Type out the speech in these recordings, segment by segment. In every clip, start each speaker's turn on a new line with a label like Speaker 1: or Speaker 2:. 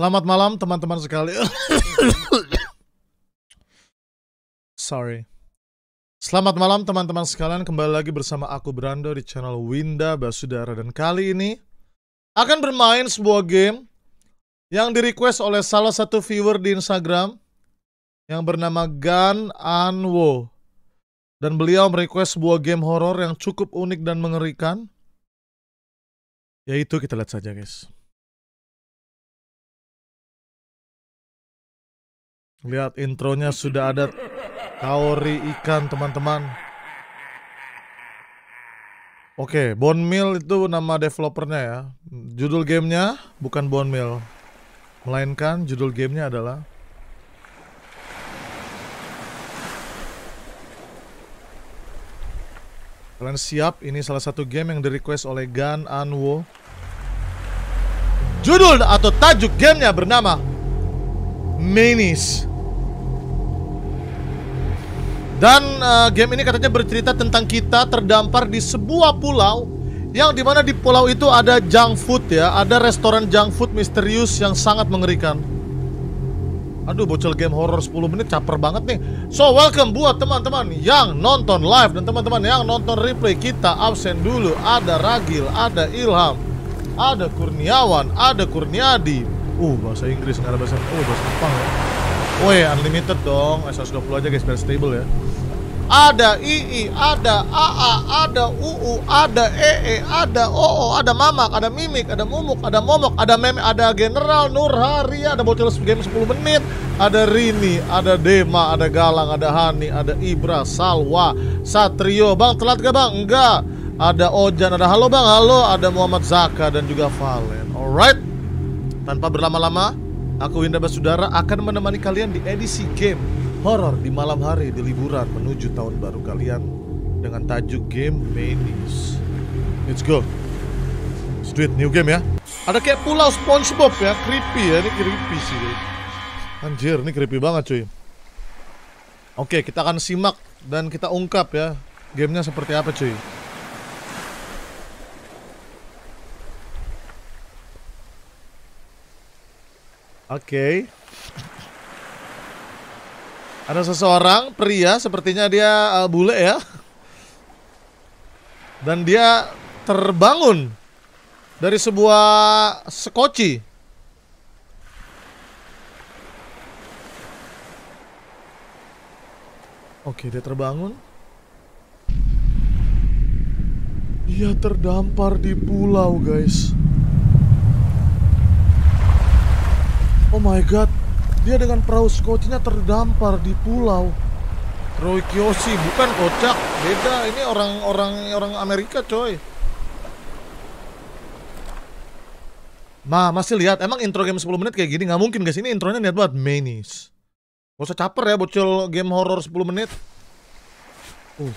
Speaker 1: Selamat malam teman-teman sekalian. Sorry. Selamat malam teman-teman sekalian, kembali lagi bersama aku Brando di channel Winda Basudara dan kali ini akan bermain sebuah game yang di request oleh salah satu viewer di Instagram yang bernama Gan Anwo dan beliau merequest sebuah game horor yang cukup unik dan mengerikan yaitu kita lihat saja guys. Lihat intronya sudah ada kaori ikan teman-teman. Oke, Bone Mill itu nama developernya ya. Judul gamenya bukan Bone Mill. Melainkan judul gamenya adalah Kalian siap? Ini salah satu game yang di request oleh Gan Anwo. Judul atau tajuk gamenya bernama Manis. Dan uh, game ini katanya bercerita tentang kita terdampar di sebuah pulau yang di mana di pulau itu ada junk food ya, ada restoran junk food misterius yang sangat mengerikan. Aduh bocil game horror 10 menit caper banget nih. So welcome buat teman-teman yang nonton live Dan teman-teman yang nonton replay kita absen dulu. Ada Ragil, ada Ilham Ada Kurniawan, ada Kurniadi. Uh bahasa Inggris nggak ada bahasa Oh bahasa Jepang ya Woi unlimited dong S120 aja guys biar stable ya ada II, ada AA, ada UU, ada EE, ada OO, ada Mamak, ada Mimik, ada Mumuk, ada Momok, ada Meme, ada General Nurhari, ada bocil game 10 menit, ada Rini, ada Dema, ada Galang, ada Hani, ada Ibra, Salwa, Satrio. Bang, telat gak bang? Enggak. Ada Ojan, ada halo bang, halo, ada Muhammad Zaka dan juga Valen. Alright. Tanpa berlama-lama, aku Winda Basudara akan menemani kalian di edisi game horor di malam hari di liburan menuju tahun baru kalian dengan tajuk game Manis. Let's go. Street new game ya. Ada kayak pulau SpongeBob ya, creepy ya, ini creepy sih. Anjir, ini creepy banget cuy. Oke, kita akan simak dan kita ungkap ya gamenya seperti apa cuy. Oke. Okay. Ada seseorang pria sepertinya dia uh, bule ya. Dan dia terbangun dari sebuah sekoci. Oke, dia terbangun. Dia terdampar di pulau, guys. Oh my god. Dia dengan perahu skocinya terdampar di pulau. Roy Kiyoshi bukan kocak, beda. Ini orang-orang orang Amerika, coy. Ma, masih lihat. Emang intro game 10 menit kayak gini nggak mungkin guys. Ini intronya niat banget Manis. Gak usah caper ya bocil game horror 10 menit. Uh.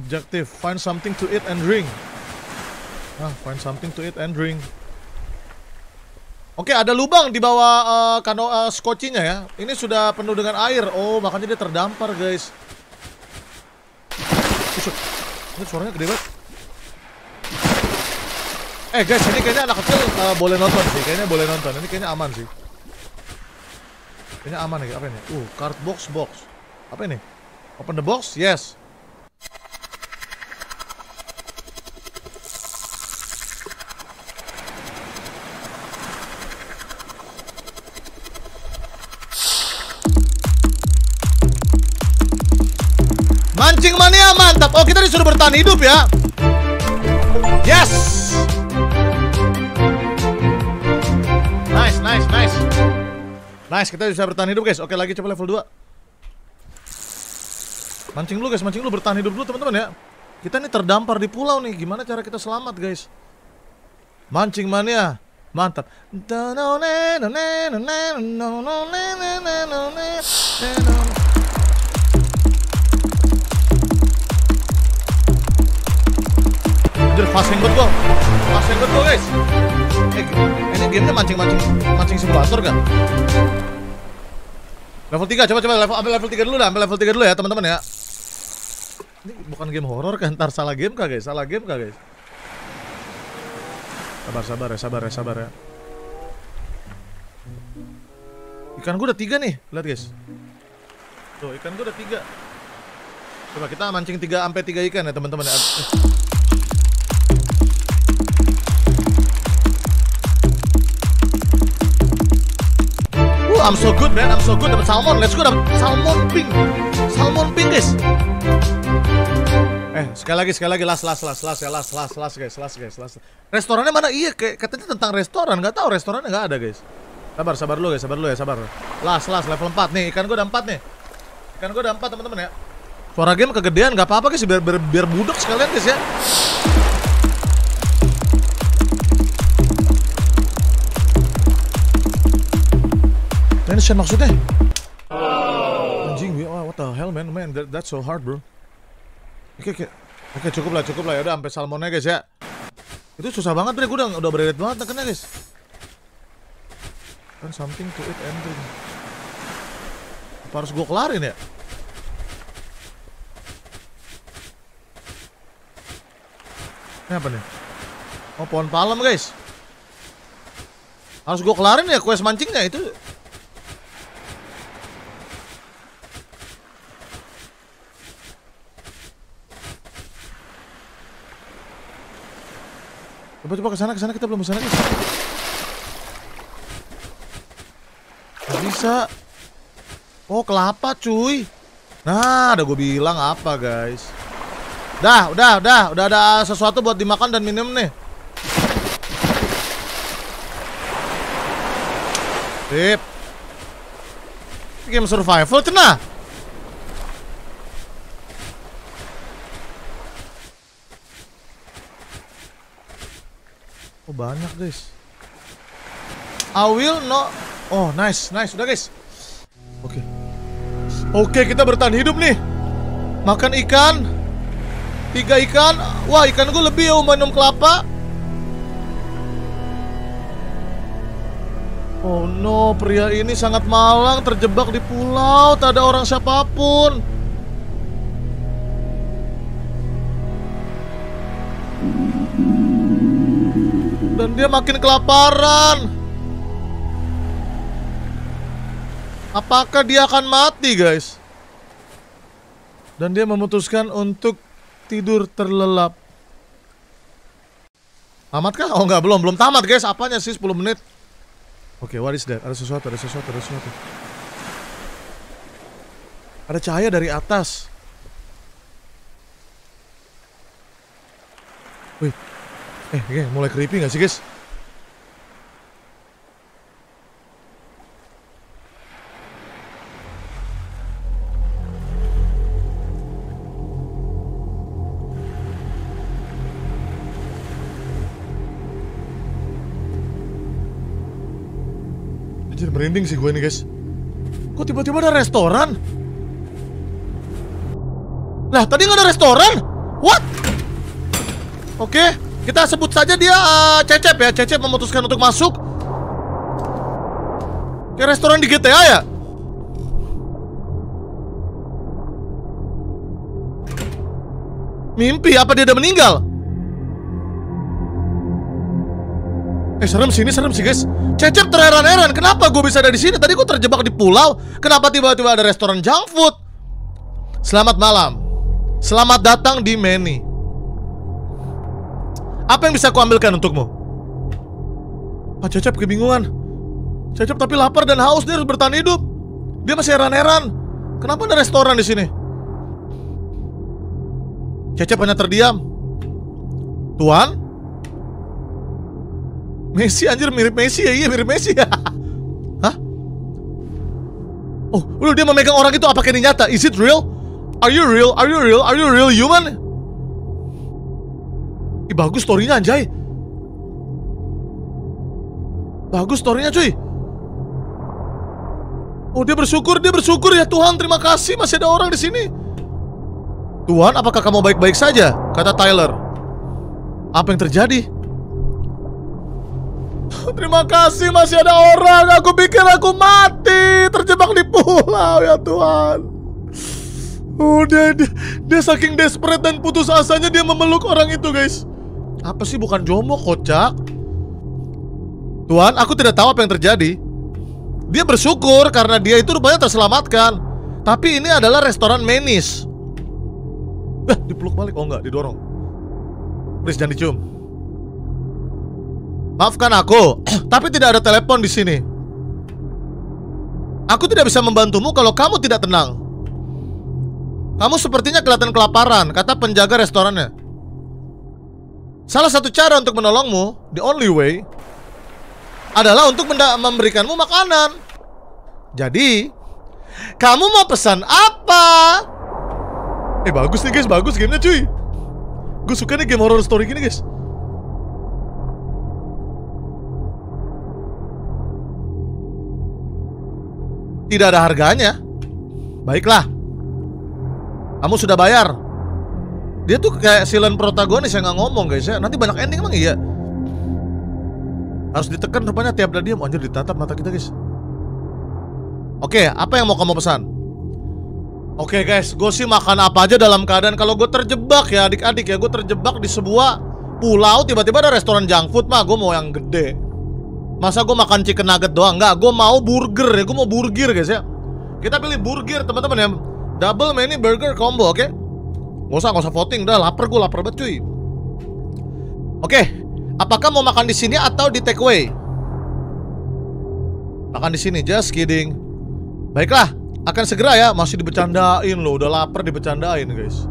Speaker 1: Objective, find something to eat and drink. Ah, find something to eat and drink. Oke, ada lubang di bawah uh, kano uh, skocinya ya. Ini sudah penuh dengan air. Oh, makanya dia terdampar, guys. Usut. Ini suaranya gede banget. Eh, guys, ini kayaknya anak kecil uh, boleh nonton sih. Kayaknya boleh nonton. Ini kayaknya aman sih. Kayaknya aman nih. Apa ini? Uh, card box box. Apa ini? Open the box? Yes. Oh, kita disuruh bertahan hidup ya. Yes. Nice, nice, nice. Nice, kita bisa bertahan hidup, guys. Oke, lagi coba level 2. Mancing dulu, guys. Mancing dulu bertahan hidup dulu, teman-teman ya. Kita ini terdampar di pulau nih. Gimana cara kita selamat, guys? Mancing mania. Mantap. Anjir, fast banget gua. Fast banget gua, guys. Eh, ini gamenya mancing-mancing mancing simulator kan? Level 3, coba coba level ambil level 3 dulu dah, ambil level 3 dulu ya, teman-teman ya. Ini bukan game horor kan? Ntar salah game kah, guys? Salah game kah, guys? Sabar, sabar ya, sabar ya, sabar ya. Ikan gue udah tiga nih, lihat guys. Tuh, ikan gue udah tiga. Coba kita mancing tiga sampai tiga ikan ya teman-teman. I'm so good man, I'm so good dapat salmon. Let's go dapat salmon pink. Salmon pink guys. Eh, sekali lagi, sekali lagi, las, las, las, las, ya, las, las, las, guys, las, guys, las. Restorannya mana? Iya, kayak katanya tentang restoran, nggak tahu restorannya nggak ada, guys. Sabar, sabar dulu, guys, sabar dulu ya, sabar. Las, las, level 4 nih, ikan gue ada 4 nih. Ikan gue ada 4 teman-teman ya. Suara game kegedean, nggak apa-apa guys, biar, biar, biar budek sekalian guys ya. Tension maksudnya? Anjing, wah, what the hell man, man, that, that's so hard bro. Oke, oke, oke cukup lah, cukup lah ya udah sampai salmonnya guys ya. Itu susah banget bre, gue udah udah banget nekennya guys. Kan something to eat and drink. Apa harus gue kelarin ya? Ini apa nih? Oh pohon palem guys. Harus gue kelarin ya quest mancingnya itu. Coba coba ke sana ke sana kita belum ke sana bisa. Oh kelapa cuy. Nah, udah gue bilang apa guys. Dah, udah, udah, udah ada sesuatu buat dimakan dan minum nih. Sip. Game survival cenah. Oh banyak guys. I will no. Oh nice, nice, udah guys. Oke. Oke kita bertahan hidup nih. Makan ikan. Tiga ikan. Wah ikan gue lebih ya minum kelapa. Oh no, pria ini sangat malang terjebak di pulau, tak ada orang siapa pun. Dia makin kelaparan. Apakah dia akan mati, guys? Dan dia memutuskan untuk tidur terlelap. Tamat kah? Oh enggak, belum, belum tamat, guys. Apanya sih 10 menit? Oke, what is that? Ada sesuatu, ada sesuatu, ada sesuatu. Ada cahaya dari atas. Wih. Eh, eh, mulai creepy gak sih, guys? Anjir merinding sih gue nih guys Kok tiba-tiba ada restoran? Lah tadi nggak ada restoran? What? Oke Kita sebut saja dia uh, Cecep ya Cecep memutuskan untuk masuk Ke restoran di GTA ya? Mimpi apa dia udah meninggal? Eh serem sini serem sih guys. Cecep terheran-heran kenapa gue bisa ada di sini? Tadi gue terjebak di pulau. Kenapa tiba-tiba ada restoran junk food? Selamat malam. Selamat datang di Meni. Apa yang bisa aku ambilkan untukmu? Pak Cecep kebingungan. Cecep tapi lapar dan haus dia harus bertahan hidup. Dia masih heran-heran. Kenapa ada restoran di sini? Cecep hanya terdiam. Tuan, Messi anjir mirip Messi ya, iya mirip Messi ya. Hah? Oh, udah dia memegang orang itu apakah ini nyata? Is it real? Are you real? Are you real? Are you real human? Ih, bagus storynya anjay. Bagus storynya cuy. Oh dia bersyukur, dia bersyukur ya Tuhan terima kasih masih ada orang di sini. Tuhan apakah kamu baik-baik saja? Kata Tyler. Apa yang terjadi? Terima kasih masih ada orang Aku pikir aku mati Terjebak di pulau ya Tuhan Udah dia, dia saking desperate dan putus asanya Dia memeluk orang itu guys Apa sih bukan jomo kocak Tuhan aku tidak tahu apa yang terjadi Dia bersyukur karena dia itu rupanya terselamatkan. Tapi ini adalah restoran Menis. Eh, dipeluk balik. Oh enggak, didorong. Please jangan dicium. Maafkan aku, tapi tidak ada telepon di sini. Aku tidak bisa membantumu kalau kamu tidak tenang. Kamu sepertinya kelihatan kelaparan, kata penjaga restorannya. Salah satu cara untuk menolongmu, the only way, adalah untuk memberikanmu makanan. Jadi, kamu mau pesan apa? Eh bagus nih guys, bagus gamenya cuy. Gue suka nih game horror story gini guys. Tidak ada harganya. Baiklah. Kamu sudah bayar. Dia tuh kayak silent protagonis yang nggak ngomong guys ya. Nanti banyak ending emang iya. Harus ditekan rupanya tiap dia diam anjir ditatap mata kita guys. Oke, apa yang mau kamu pesan? Oke guys, gue sih makan apa aja dalam keadaan kalau gue terjebak ya adik-adik ya Gue terjebak di sebuah pulau tiba-tiba ada restoran junk food mah gue mau yang gede Masa gue makan chicken nugget doang? Enggak, gue mau burger ya, gue mau burger guys ya Kita pilih burger teman-teman ya Double mini burger combo oke? Okay? Gak usah, gak usah voting, udah lapar gue lapar banget cuy. Oke, apakah mau makan di sini atau di takeaway? Makan di sini, just kidding. Baiklah, akan segera ya. Masih dibecandain loh udah lapar dibecandain guys.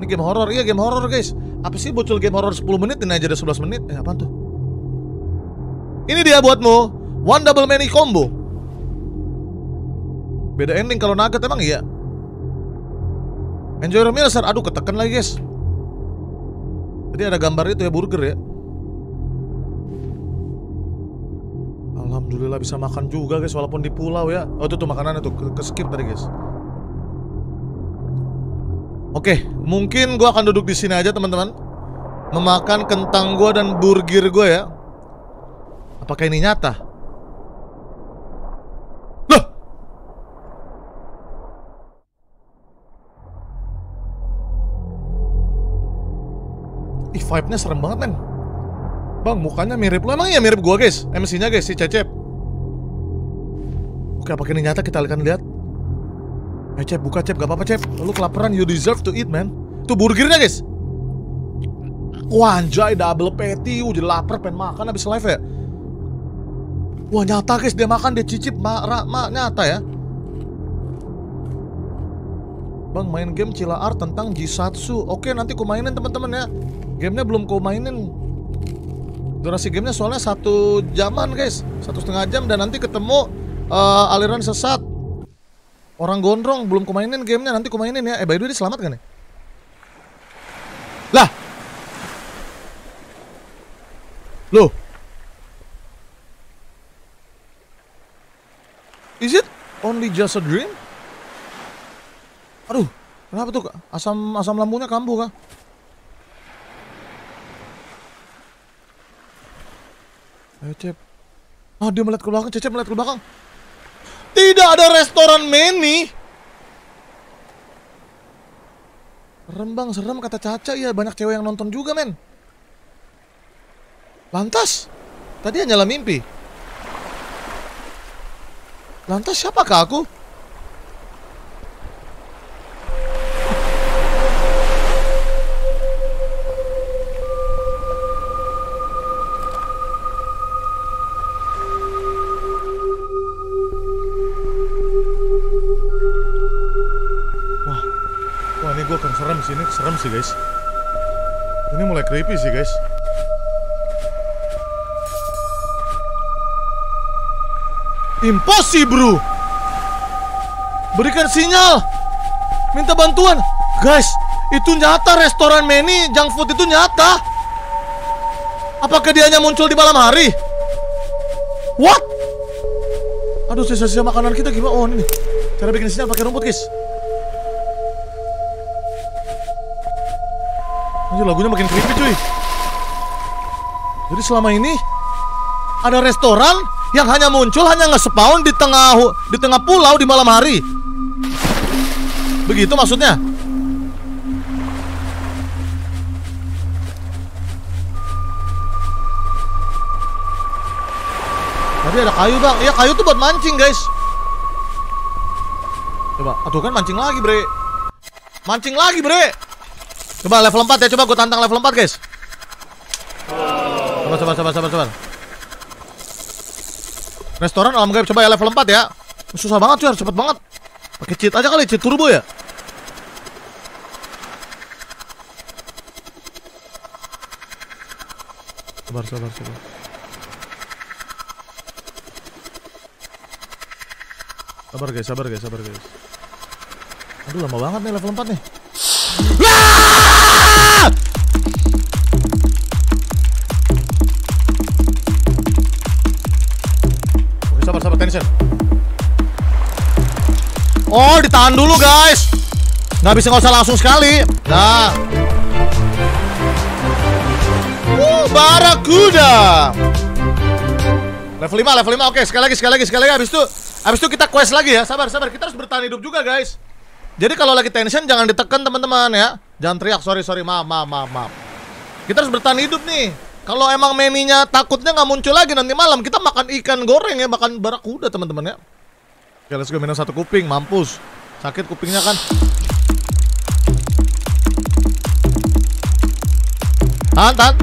Speaker 1: Ini game horror. Iya game horror guys. Apa sih bocil game horror 10 menit ini aja ada 11 menit? Eh apa tuh? Ini dia buatmu. One double many combo. Beda ending kalau nugget emang iya enjoy your meal sir aduh ketekan lagi guys jadi ada gambar itu ya burger ya Alhamdulillah bisa makan juga guys walaupun di pulau ya. Oh itu tuh makanannya tuh ke, ke skip tadi guys. Oke, mungkin gue akan duduk di sini aja teman-teman, memakan kentang gue dan burger gue ya. Apakah ini nyata? Vibe-nya serem banget men. Bang, mukanya mirip lo. Emang iya mirip gua, guys? MC-nya, guys, si Cecep. Oke, apakah ini nyata kita akan lihat? Eh, Cep, buka Cep, gak apa-apa Cep. Lu kelaparan, you deserve to eat, man. Tuh burgernya, guys. Wah, anjay, double patty. Jadi lapar, pengen makan habis live ya. Wah, nyata, guys. Dia makan, dia cicip. Ma, ra, ma, nyata ya. Bang, main game Cila Art tentang Jisatsu. Oke, nanti ku mainin teman-teman ya. Gamenya belum ku mainin. Durasi gamenya soalnya satu jaman guys. Satu setengah jam dan nanti ketemu uh, aliran sesat. Orang gondrong belum kumainin gamenya nanti kumainin ya. Eh by the way selamat kan ya? Lah! Loh! Is it only just a dream? Aduh, kenapa tuh asam asam lambungnya kambuh kah? Ayo Cep. Ah dia melihat ke belakang, Cecep melihat ke belakang. Tidak ada restoran Meni Rembang serem kata Caca. Ya banyak cewek yang nonton juga men. Lantas Tadi hanyalah mimpi. Lantas siapakah aku? Serem sih guys. Ini mulai creepy sih guys. Impossible Berikan sinyal. Minta bantuan. Guys Itu nyata restoran Meni Junk food itu nyata. Apakah dia hanya muncul di malam hari? What? Aduh sisa-sisa makanan kita gimana? Oh ini. Cara bikin sinyal pakai rumput guys Anjir lagunya makin creepy cuy Jadi selama ini Ada restoran Yang hanya muncul hanya nge-spawn di tengah Di tengah pulau di malam hari Begitu maksudnya Tadi ada kayu bang. Iya kayu tuh buat mancing guys. Coba, atuh kan mancing lagi bre. Mancing lagi bre. Coba level 4 ya, coba gue tantang level 4 guys. Coba, coba, coba, coba, coba. Restoran alam gaib coba ya level 4 ya. Susah banget cuy, cepet banget. Pakai cheat aja kali, cheat turbo ya. Sabar, sabar, sabar. Sabar guys, sabar guys, sabar guys. Aduh lama banget nih level 4 nih. Oke, sabar, sabar, tension. Oh, ditahan dulu guys. Nggak bisa nggak usah langsung sekali. Nah. Uh, barakuda. Level 5, level 5. Oke, sekali lagi, sekali lagi, sekali lagi. Habis itu, habis itu kita quest lagi ya. Sabar, sabar. Kita harus bertahan hidup juga, guys. Jadi kalau lagi tension jangan ditekan teman-teman ya. Jangan teriak, sorry, sorry, maaf, maaf, maaf, maaf. Kita harus bertahan hidup nih. Kalau emang meninya takutnya nggak muncul lagi nanti malam, kita makan ikan goreng ya, makan barakuda teman-teman ya. Oke, let's go minum satu kuping, mampus. Sakit kupingnya kan. Tahan, tahan.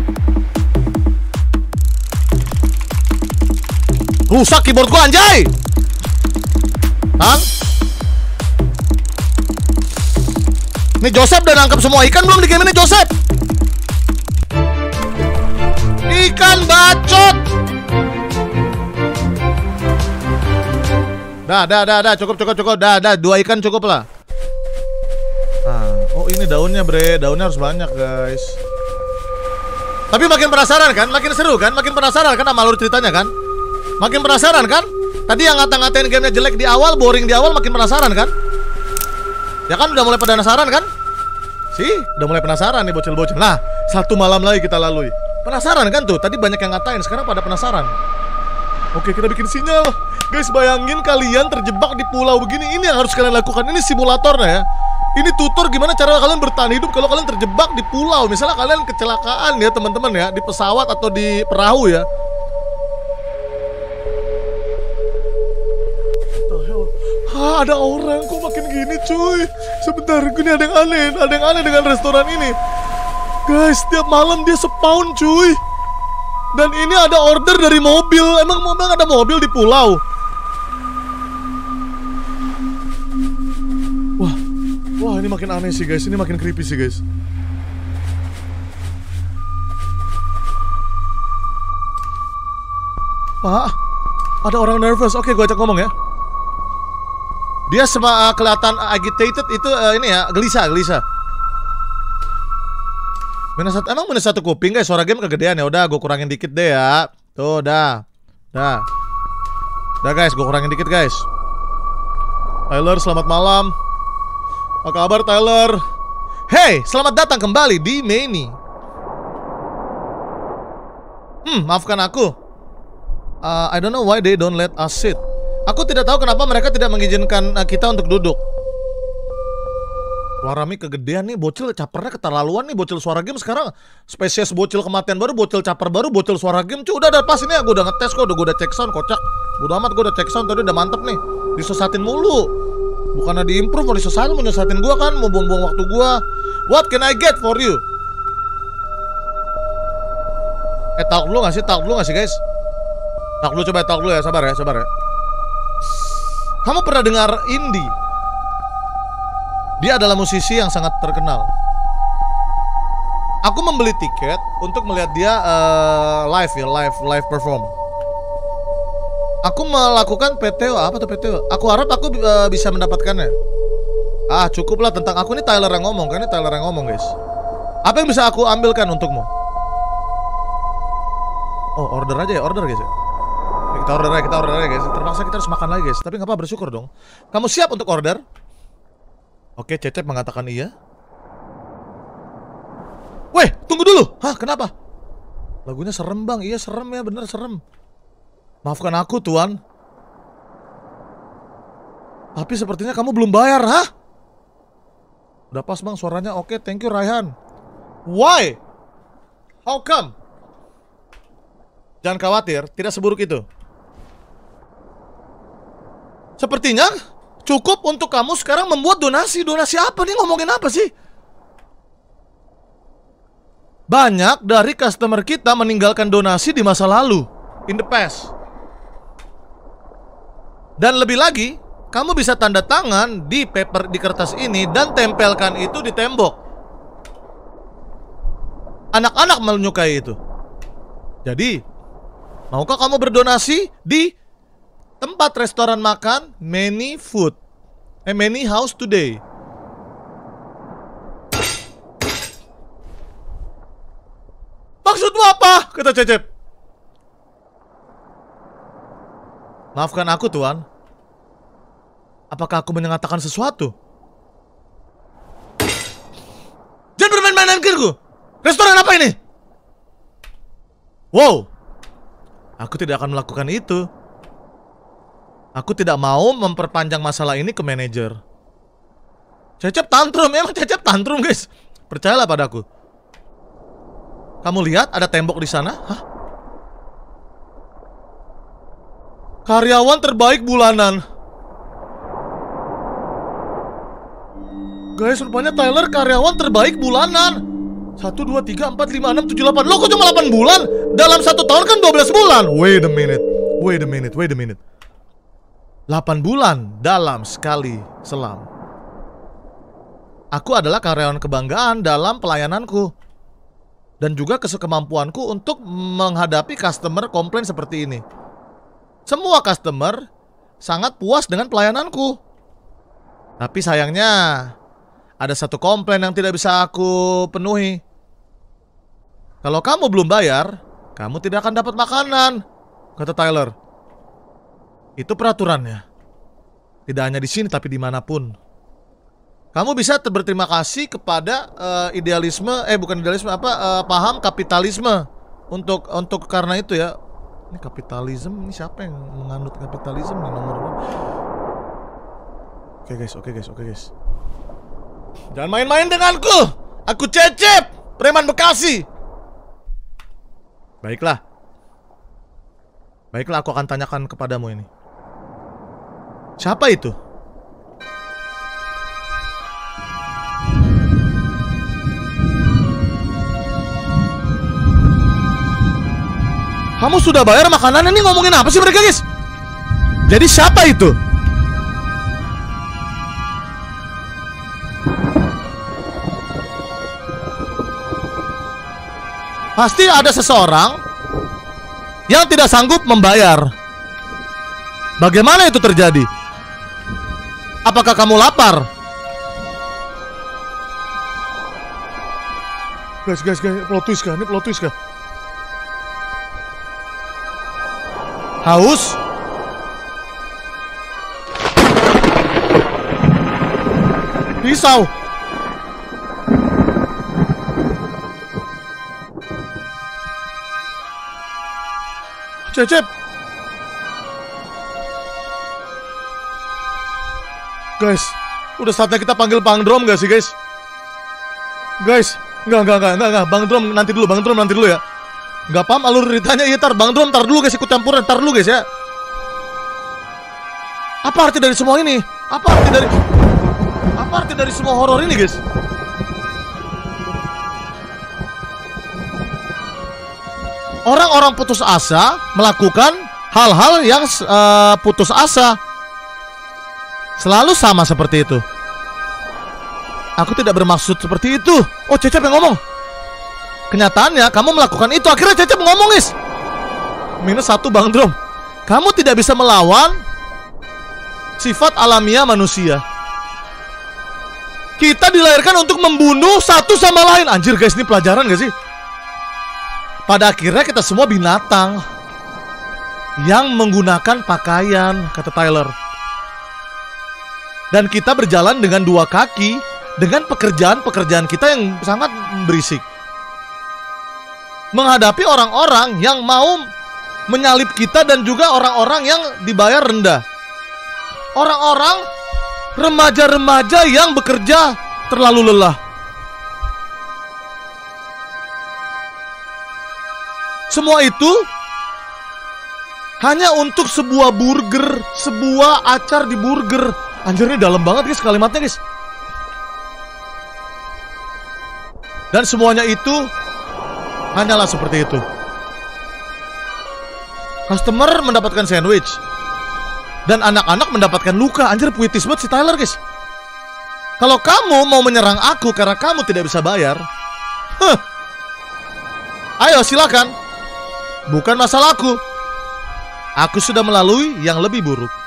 Speaker 1: Rusak keyboard gua anjay. Tahan. Nih Joseph udah nangkep semua ikan belum di game ini Joseph? Ikan bacot. Dah, dah, dah, dah, cukup, cukup, cukup, dah, dah, dua ikan cukup lah. Nah, oh ini daunnya bre, daunnya harus banyak guys. Tapi makin penasaran kan, makin seru kan, makin penasaran kan sama alur ceritanya kan? Makin penasaran kan? Tadi yang ngata-ngatain gamenya jelek di awal, boring di awal, makin penasaran kan? Ya kan udah mulai penasaran kan? Sih, udah mulai penasaran nih bocil-bocil. Nah, satu malam lagi kita lalui. Penasaran kan tuh? Tadi banyak yang ngatain, sekarang pada penasaran. Oke, kita bikin sinyal. Guys, bayangin kalian terjebak di pulau begini. Ini yang harus kalian lakukan. Ini simulatornya ya. Ini tutor gimana cara kalian bertahan hidup kalau kalian terjebak di pulau. Misalnya kalian kecelakaan ya teman-teman ya di pesawat atau di perahu ya. Ada orang kok makin gini cuy. Sebentar, ini ada yang aneh Ada yang aneh dengan restoran ini. Guys, setiap malam dia spawn cuy. Dan ini ada order dari mobil. Emang memang ada mobil di pulau? Wah, wah ini makin aneh sih guys. Ini makin creepy sih guys. Pak, ada orang nervous. Oke, gue ajak ngomong ya dia sama uh, kelihatan agitated itu uh, ini ya gelisah gelisah. Minus satu, emang minus satu kuping guys suara game kegedean ya udah gue kurangin dikit deh ya. Tuh dah, dah, dah guys gue kurangin dikit guys. Tyler selamat malam. Apa kabar Tyler? Hey selamat datang kembali di Meni. Hmm maafkan aku. Uh, I don't know why they don't let us sit. Aku tidak tahu kenapa mereka tidak mengizinkan uh, kita untuk duduk. Warami kegedean nih, bocil capernya keterlaluan nih bocil suara game sekarang spesies bocil kematian baru, bocil caper baru, bocil suara game. Cuy, udah udah pas ini ya, gue udah ngetes kok, udah gue udah cek sound kocak. Udah amat gue udah cek sound tadi udah mantep nih. Disesatin mulu. Bukannya diimprove mau disesatin mau nyesatin gue kan, mau buang-buang waktu gue. What can I get for you? Eh talk dulu gak sih? Talk dulu gak sih guys? Talk dulu coba talk dulu ya, sabar ya, sabar ya. Kamu pernah dengar Indie? Dia adalah musisi yang sangat terkenal. Aku membeli tiket untuk melihat dia uh, live ya, live live perform. Aku melakukan PTO apa tuh PTO? Aku harap aku uh, bisa mendapatkannya. Ah cukuplah tentang aku ini Tyler yang ngomong kan ini Tyler yang ngomong guys. Apa yang bisa aku ambilkan untukmu? Oh order aja ya order guys ya. Kita order aja, kita order aja guys. Terpaksa kita harus makan lagi guys. Tapi nggak apa bersyukur dong. Kamu siap untuk order? Oke, Cecep mengatakan iya. Weh, tunggu dulu. Hah, kenapa? Lagunya serem bang. Iya serem ya, bener serem. Maafkan aku tuan. Tapi sepertinya kamu belum bayar, hah? Udah pas bang suaranya. Oke, thank you Raihan. Why? How come? Jangan khawatir, tidak seburuk itu. Sepertinya cukup untuk kamu sekarang membuat donasi. Donasi apa nih? Ngomongin apa sih? Banyak dari customer kita meninggalkan donasi di masa lalu, in the past. Dan lebih lagi, kamu bisa tanda tangan di paper di kertas ini dan tempelkan itu di tembok. Anak-anak menyukai itu. Jadi, maukah kamu berdonasi di tempat restoran makan Many Food? Eh, Many House Today. Maksudmu apa? Kata Cecep. Maafkan aku, Tuan. Apakah aku menyatakan sesuatu? Jangan bermain-main dengan Restoran apa ini? Wow. Aku tidak akan melakukan itu. Aku tidak mau memperpanjang masalah ini ke manajer. Cecep tantrum, emang Cecep tantrum, guys. Percayalah padaku. Kamu lihat ada tembok di sana? Hah? Karyawan terbaik bulanan. Guys, rupanya Tyler karyawan terbaik bulanan. 1, 2, 3, 4, 5, 6, 7, 8 Lo kok cuma 8 bulan? Dalam satu tahun kan 12 bulan Wait a minute Wait a minute, wait a minute 8 bulan dalam sekali selam Aku adalah karyawan kebanggaan dalam pelayananku dan juga kemampuanku untuk menghadapi customer komplain seperti ini. Semua customer sangat puas dengan pelayananku. Tapi sayangnya ada satu komplain yang tidak bisa aku penuhi. Kalau kamu belum bayar, kamu tidak akan dapat makanan, kata Tyler. Itu peraturannya. Tidak hanya di sini tapi di mana pun. Kamu bisa berterima kasih kepada uh, idealisme, eh bukan idealisme apa, uh, paham kapitalisme untuk untuk karena itu ya. Ini kapitalisme, ini siapa yang menganut kapitalisme nih nomor Oke okay guys, oke okay guys, oke okay guys. Jangan main-main denganku. Aku cecep, preman Bekasi. Baiklah. Baiklah, aku akan tanyakan kepadamu ini. Siapa itu? Kamu sudah bayar makanan ini ngomongin apa sih mereka guys? Jadi siapa itu? Pasti ada seseorang yang tidak sanggup membayar. Bagaimana itu terjadi? Apakah kamu lapar? Guys, guys, guys, plot twist kah? Ini plot twist kah? Haus? Pisau. Cecep. Guys, udah saatnya kita panggil Bang Drom gak sih guys? Guys, enggak, enggak, enggak, enggak, enggak. Bang Drom nanti dulu, Bang Drom nanti dulu ya. Enggak paham alur ceritanya, iya tar, Bang Drom tar dulu guys, ikut campuran, tar dulu guys ya. Apa arti dari semua ini? Apa arti dari Apa arti dari semua horor ini guys? orang-orang putus asa melakukan hal-hal yang uh, putus asa. Selalu sama seperti itu. Aku tidak bermaksud seperti itu. Oh, Cecep yang ngomong. Kenyataannya kamu melakukan itu. Akhirnya Cecep ngomong, Is. Minus satu Bang Drum. Kamu tidak bisa melawan sifat alamiah manusia. Kita dilahirkan untuk membunuh satu sama lain. Anjir guys, ini pelajaran gak sih? Pada akhirnya kita semua binatang yang menggunakan pakaian, kata Tyler. Dan kita berjalan dengan dua kaki dengan pekerjaan-pekerjaan kita yang sangat berisik. Menghadapi orang-orang yang mau menyalip kita dan juga orang-orang yang dibayar rendah. Orang-orang remaja-remaja yang bekerja terlalu lelah. Semua itu hanya untuk sebuah burger, sebuah acar di burger. Anjir ini dalam banget guys kalimatnya guys. Dan semuanya itu hanyalah seperti itu. Customer mendapatkan sandwich dan anak-anak mendapatkan luka. Anjir puitis banget si Tyler guys. Kalau kamu mau menyerang aku karena kamu tidak bisa bayar, huh. Ayo silakan. Bukan masalahku. Aku sudah melalui yang lebih buruk.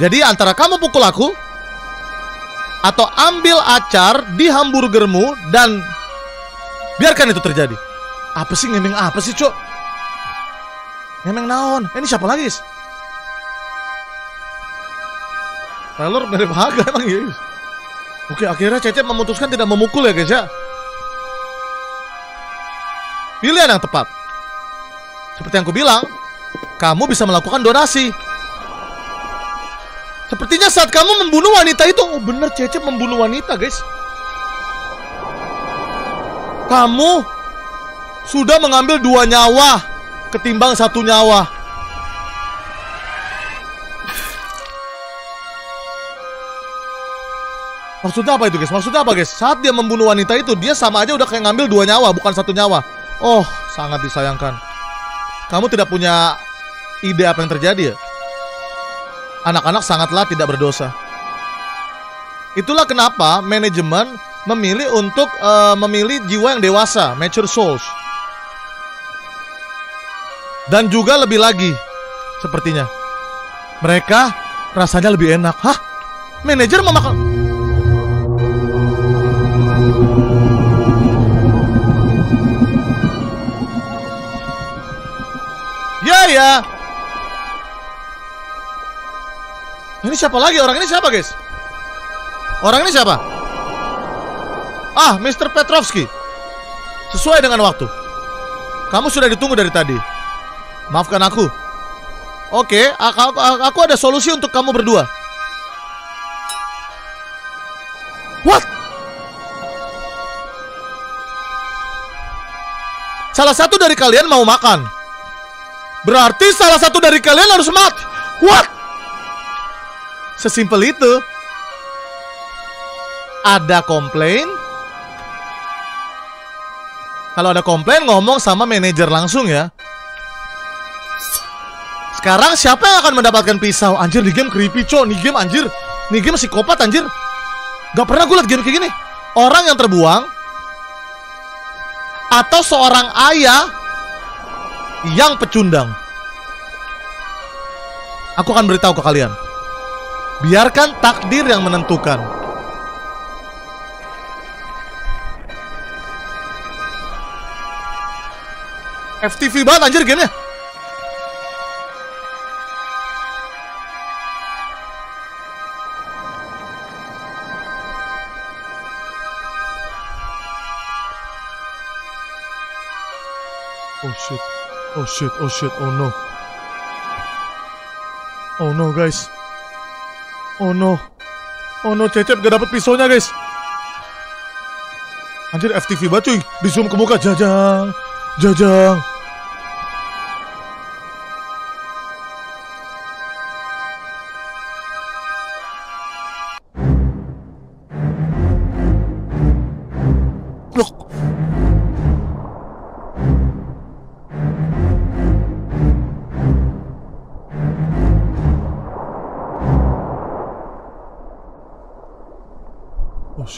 Speaker 1: Jadi antara kamu pukul aku atau ambil acar di hamburgermu dan biarkan itu terjadi. Apa sih ngemeng apa sih, Cok? Ngemeng naon? Eh, ini siapa lagi? Taylor mirip Haga emang ya. Oke, akhirnya Cecep memutuskan tidak memukul ya, guys ya. Pilihan yang tepat. Seperti yang aku bilang, kamu bisa melakukan donasi. Sepertinya saat kamu membunuh wanita itu, oh bener Cecep membunuh wanita, guys. Kamu sudah mengambil dua nyawa ketimbang satu nyawa. Maksudnya apa itu guys? Maksudnya apa guys? Saat dia membunuh wanita itu Dia sama aja udah kayak ngambil dua nyawa Bukan satu nyawa Oh sangat disayangkan Kamu tidak punya ide apa yang terjadi ya? Anak-anak sangatlah tidak berdosa Itulah kenapa manajemen memilih untuk uh, memilih jiwa yang dewasa Mature souls Dan juga lebih lagi Sepertinya Mereka rasanya lebih enak Hah? Manajer memakan Ya ya. Ini siapa lagi? Orang ini siapa, guys? Orang ini siapa? Ah, Mr. Petrovski. Sesuai dengan waktu. Kamu sudah ditunggu dari tadi. Maafkan aku. Oke, aku, aku ada solusi untuk kamu berdua. What? Salah satu dari kalian mau makan. Berarti salah satu dari kalian harus mati. What? Sesimpel itu. Ada komplain? Kalau ada komplain ngomong sama manajer langsung ya. Sekarang siapa yang akan mendapatkan pisau? Anjir, di game creepy, co. Nih game anjir. Nih game psikopat anjir. Gak pernah gue liat game kayak gini. Orang yang terbuang atau seorang ayah yang pecundang. Aku akan beritahu ke kalian. Biarkan takdir yang menentukan. FTV banget anjir gamenya. Oh shit. Oh shit. Oh shit. Oh no. Oh no guys. Oh no. Oh no Cecep gak dapet pisaunya guys. Anjir FTV banget cuy. Di zoom ke muka jajang. Jajang.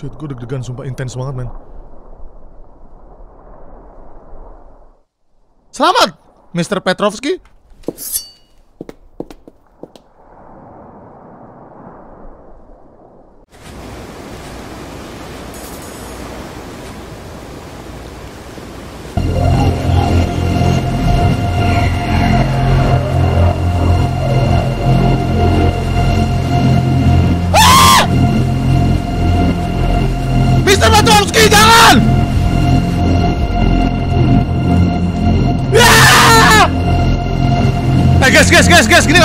Speaker 1: Shit, gue deg-degan sumpah intens banget, men. Selamat, Mr. Petrovski.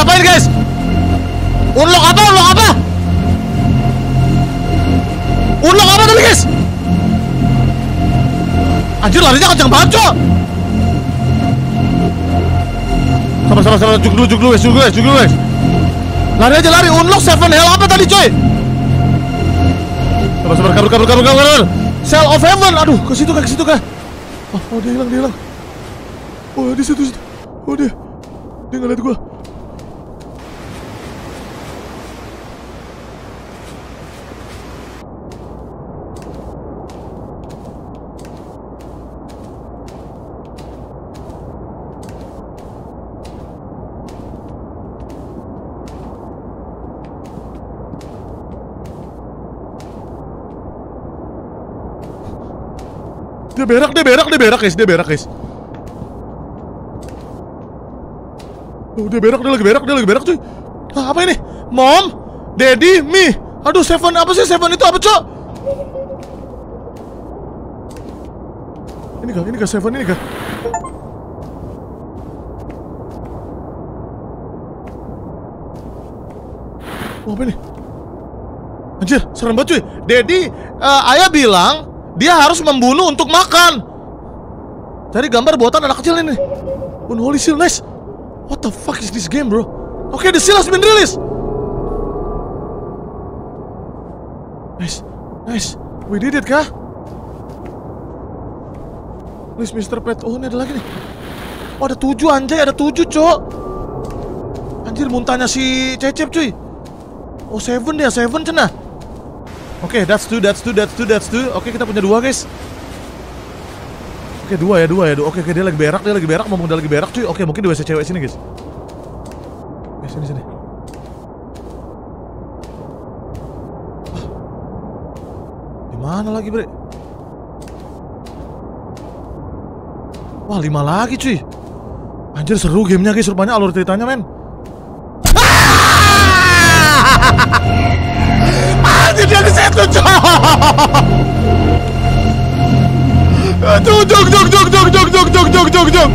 Speaker 1: Ngapain guys? Unlock apa? Unlock apa? Unlock apa tadi guys? Anjir larinya kencang banget cok Sabar, sabar, sabar. Juk dulu, juk dulu, guys. Juk dulu, guys. Juk dulu, guys. Lari aja, lari. Unlock seven hell apa tadi, coy? Sabar. Kabur, kabur, kabur, kabur, kabur. Cell of Heaven. Aduh, ke situ kah, ke situ kah? Oh, oh dia hilang, dia hilang. Oh, di situ, situ. Oh, dia. Dia nggak lihat gua. Dia berak, dia berak, dia berak guys, dia berak guys. Oh, dia berak, dia lagi berak, dia lagi berak cuy. Apa ini? Mom, Daddy, me. Aduh, Seven apa sih Seven itu apa cok? Ini kah? Ini kah Seven ini kah? Oh, apa ini? Anjir, serem banget cuy. Daddy, eh, ayah bilang dia harus membunuh untuk makan. Cari gambar buatan anak kecil ini. Unholy nice. What the fuck is this game, bro? Oke, okay, the seal has been released. Nice, nice. We did it, kah? Please, Mr. Pet. Oh, ini ada lagi nih. Oh, ada tujuh anjay, ada tujuh, cok. Anjir, muntahnya si Cecep, cuy. Oh, seven dia, seven cenah. Oke, okay, that's two, that's two, that's two, that's two. Oke, okay, kita punya dua, guys. Oke, okay, dua ya, dua ya. Oke, okay, dia lagi berak, dia lagi berak, ngomong dia lagi berak, cuy. Oke, okay, mungkin di WC cewek sini, guys. Oke, sini, sini. Ah. Di mana lagi, Bre? Wah, lima lagi, cuy. Anjir, seru gamenya, guys. Rupanya alur ceritanya, men. Dia di situ, cok. Jog, jog, jog, jog, jog, jog, jog, jog, jog, jog.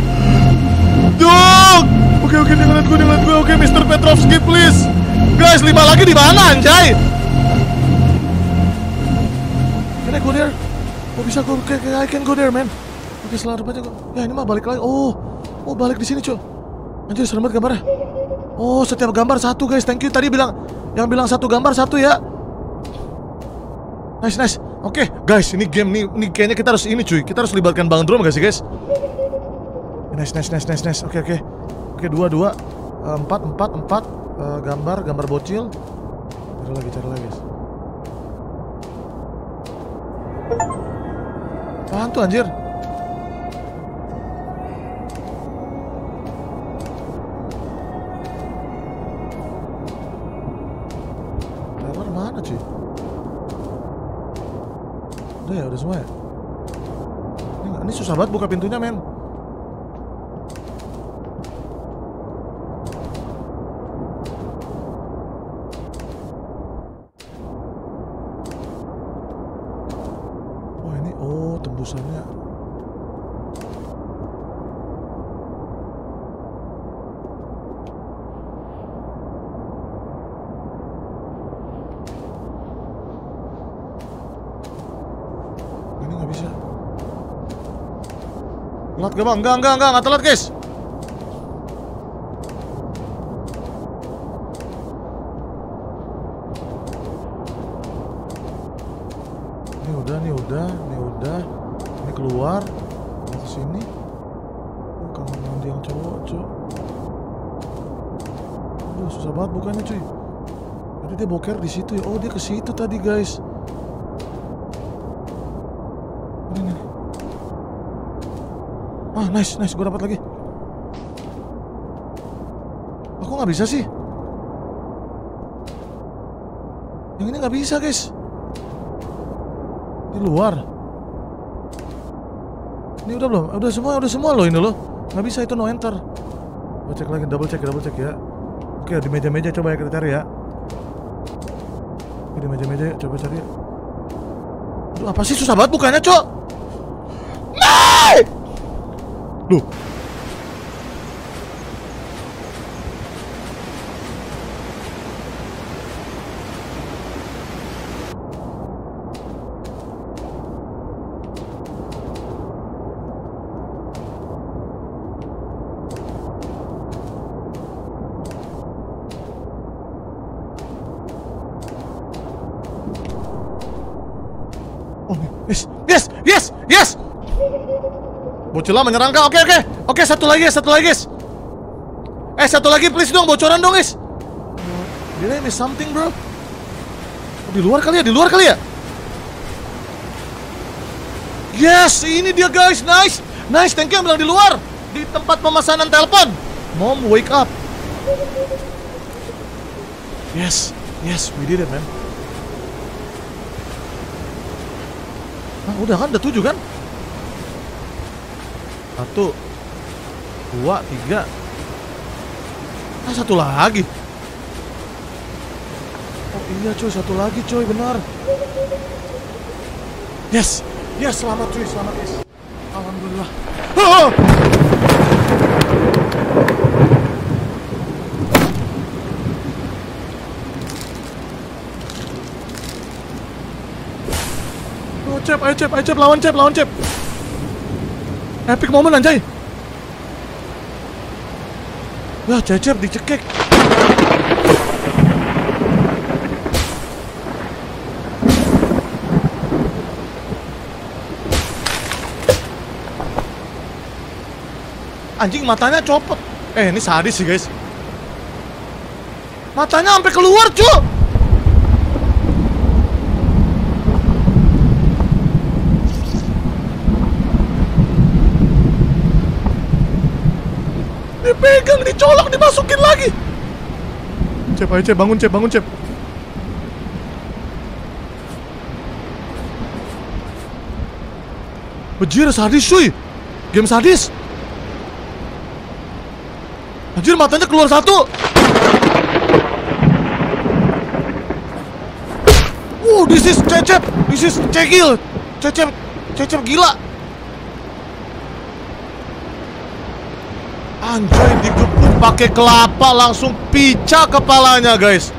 Speaker 1: Jog. Oke, oke, dia ngeliat gue, dia ngeliat gue. Oke, Mr. Petrovski, please. Guys, lima lagi di mana, anjay? Can I go there? Oh, bisa gue, okay, I can go there, man. Oke, selamat aja gue. Ya, ini mah balik lagi. Oh, oh, balik di sini, cok. Anjir, serem banget gambarnya. Oh, setiap gambar satu, guys. Thank you. Tadi bilang, yang bilang satu gambar satu ya. Nice, nice. Oke, okay, guys, ini game nih, ini kayaknya kita harus ini cuy. Kita harus libatkan Bang Drum gak sih, guys? Nice, nice, nice, nice, nice. Oke, okay, oke. Okay. Oke, dua, dua. Uh, empat, empat, empat. Uh, gambar, gambar bocil. Cari lagi, cari lagi, guys. Apaan tuh, anjir? Ya, udah semua ya? Ini, susah banget buka pintunya, men. Oh, ini oh tembusannya. Ini nggak bisa. Bang? Enggak, enggak, enggak, enggak telat guys. Ini udah, ini udah, ini udah. Ini keluar. Ke sini. Oh, kamar mandi yang cowok, cowok Aduh, susah banget bukannya cuy. Jadi dia boker di situ ya. Oh, dia ke situ tadi guys Ini nih Ah, nice, nice, gue dapat lagi. Aku nggak bisa sih. Yang ini nggak bisa, guys. Di luar. Ini udah belum? Udah semua, udah semua loh ini loh. Nggak bisa itu no enter. Gue cek lagi, double check, double check ya. Oke, di meja-meja coba ya kita cari ya. Oke, di meja-meja coba cari. Aduh, apa sih susah banget bukannya, Cok? Nih! Loh. yes, yes, yes. Bocilnya menyerang kak. Oke, oke. Oke, satu lagi, satu lagi, guys. Eh, satu lagi please dong, bocoran dong, guys. Did I miss something, bro? Oh, di luar kali ya, di luar kali ya? Yes, ini dia guys, nice Nice, thank you yang bilang di luar Di tempat pemesanan telepon Mom, wake up Yes, yes, we did it man Nah, udah kan, udah tujuh kan? Satu Dua, tiga Ah, satu lagi Oh iya cuy, satu lagi cuy, benar Yes, Ya selamat cuy, selamat guys. Alhamdulillah. Oh! Oh, Cep, ayo Cep, ayo Cep, lawan Cep, lawan Cep. Epic moment anjay. Wah, Cecep dicekek. Anjing matanya copot. Eh, ini sadis sih, guys. Matanya sampai keluar, cuy. Dipegang, dicolok, dimasukin lagi. Cep, ayo Cep, bangun Cep, bangun Cep. Bejir sadis cuy. Game sadis. Anjir matanya keluar satu. Uh, this is cecep. This is cekil. Cecep, cecep gila. Anjay digebuk pakai kelapa langsung pica kepalanya guys.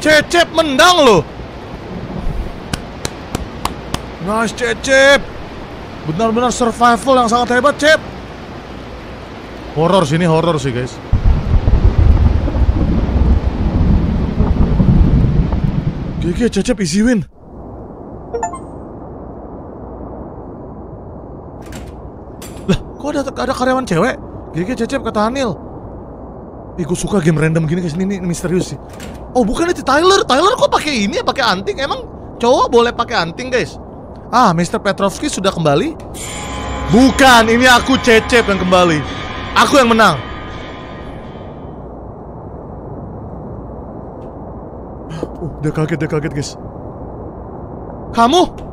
Speaker 1: Cecep mendang loh. Nice Cecep. Benar-benar survival yang sangat hebat, Cep. Horor sini horor sih, guys. GG Cecep easy win Lah kok ada, ada karyawan cewek? GG Cecep kata Anil. Ih gue suka game random gini guys. Ini, ini misterius sih. Oh bukan itu Tyler. Tyler kok pakai ini ya? Pakai anting? Emang cowok boleh pakai anting guys? Ah Mr. Petrovski sudah kembali? Bukan ini aku Cecep yang kembali. Aku yang menang. Uh, dia kaget, dia kaget guys. Kamu?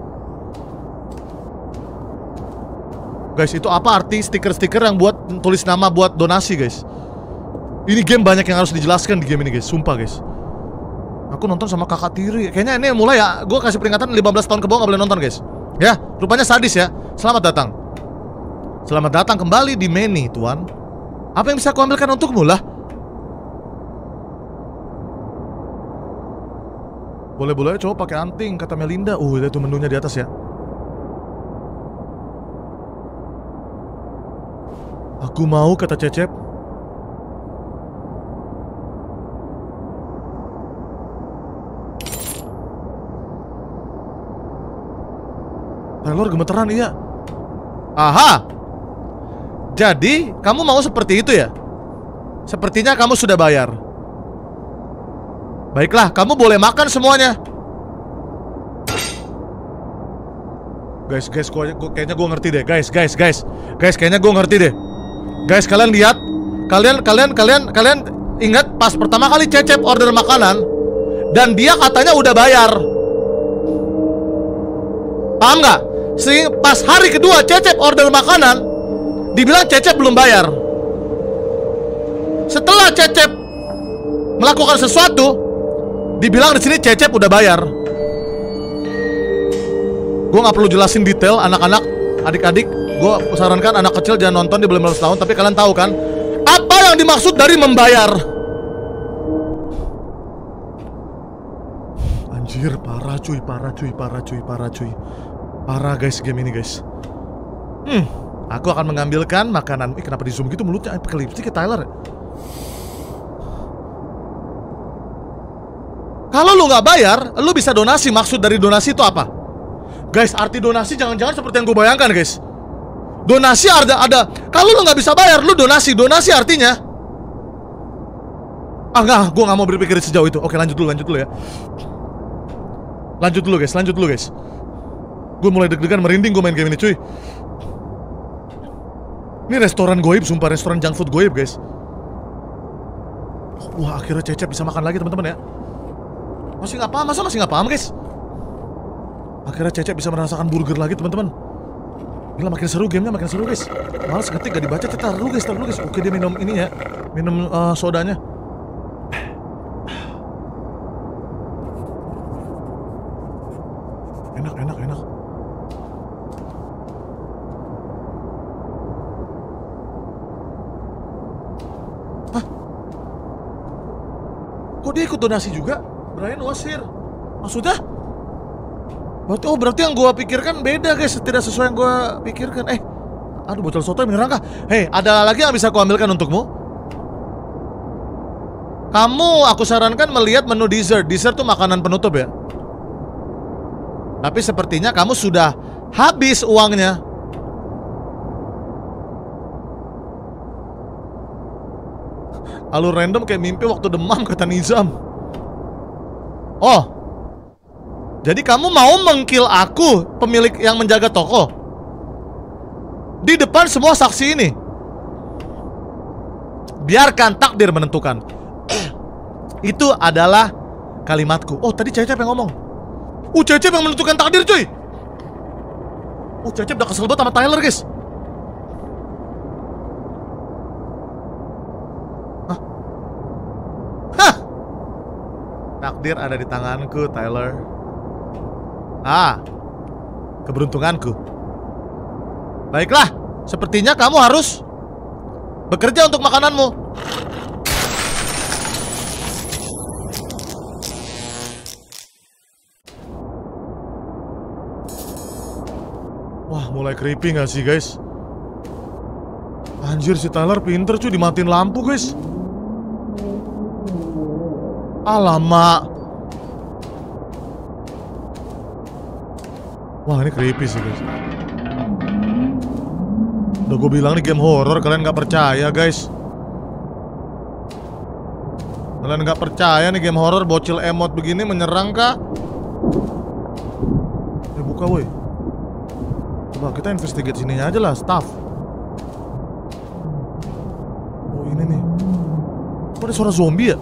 Speaker 1: Guys, itu apa arti stiker-stiker yang buat tulis nama buat donasi guys? Ini game banyak yang harus dijelaskan di game ini guys, sumpah guys. Aku nonton sama kakak tiri. Kayaknya ini mulai ya, gue kasih peringatan 15 tahun ke bawah gak boleh nonton guys. Ya, rupanya sadis ya. Selamat datang. Selamat datang kembali di Meni, tuan. Apa yang bisa aku ambilkan untukmu lah? Boleh-boleh cowok pakai anting kata Melinda. Uh, itu menunya di atas ya. Aku mau kata Cecep. Taylor gemeteran iya. Aha. Jadi, kamu mau seperti itu ya? Sepertinya kamu sudah bayar. Baiklah, kamu boleh makan semuanya. Guys, guys, gua, gua, kayaknya gue ngerti deh, guys, guys, guys, guys, kayaknya gue ngerti deh. Guys, kalian lihat, kalian, kalian, kalian, kalian ingat pas pertama kali Cecep order makanan dan dia katanya udah bayar. Paham nggak? Sehingga pas hari kedua Cecep order makanan, dibilang Cecep belum bayar. Setelah Cecep melakukan sesuatu, dibilang di sini Cecep udah bayar. Gue nggak perlu jelasin detail anak-anak, adik-adik. Gue sarankan anak kecil jangan nonton di belum 15 tahun. Tapi kalian tahu kan apa yang dimaksud dari membayar? Anjir, parah cuy, parah cuy, parah cuy, parah cuy. Parah guys game ini guys. Hmm, aku akan mengambilkan makanan. Ih, kenapa di zoom gitu mulutnya? Pakai lipstick ya Tyler. Kalau lu nggak bayar, lu bisa donasi. Maksud dari donasi itu apa? Guys, arti donasi jangan-jangan seperti yang gue bayangkan, guys. Donasi ada ada. Kalau lu nggak bisa bayar, lu donasi. Donasi artinya Ah enggak, gue nggak mau berpikir sejauh itu. Oke, lanjut dulu, lanjut dulu ya. Lanjut dulu, guys. Lanjut dulu, guys. Gue mulai deg-degan merinding gue main game ini, cuy. Ini restoran goib, sumpah restoran junk food goib, guys. Wah, akhirnya Cecep bisa makan lagi, teman-teman ya. Masih nggak paham, masa masih nggak paham, guys? Akhirnya Cecep bisa merasakan burger lagi, teman-teman. Gila makin seru gamenya, makin seru, guys. Malas ketik gak dibaca, cetar dulu, guys, dulu, guys. Oke, dia minum ini ya. Minum uh, sodanya. Enak, enak, enak. Hah? Kok dia ikut donasi juga? Brian Wasir. Maksudnya? Berarti, oh berarti yang gua pikirkan beda guys. Tidak sesuai yang gua pikirkan. Eh Aduh bocil soto beneran kah? Hei ada lagi yang bisa aku ambilkan untukmu? Kamu aku sarankan melihat menu dessert. Dessert tuh makanan penutup ya? Tapi sepertinya kamu sudah habis uangnya. Alur random kayak mimpi waktu demam kata Nizam. Oh Jadi kamu mau mengkill aku Pemilik yang menjaga toko? Di depan semua saksi ini. Biarkan takdir menentukan. Itu adalah kalimatku. Oh tadi Cecep yang ngomong. Uh Cecep yang menentukan takdir cuy. Oh Cecep udah kesel banget sama Tyler guys? Takdir ada di tanganku Tyler Ah Keberuntunganku. Baiklah Sepertinya kamu harus Bekerja untuk makananmu. Wah mulai creepy gak sih guys? Anjir si Tyler pinter cuy dimatiin lampu guys. Alamak Wah ini creepy sih guys. Udah gue bilang nih game horror kalian gak percaya guys. Kalian gak percaya nih game horror bocil emot begini menyerang kah? Eh buka woi. Coba kita investigate sininya aja lah staff. Oh ini nih. Kok ada suara zombie ya?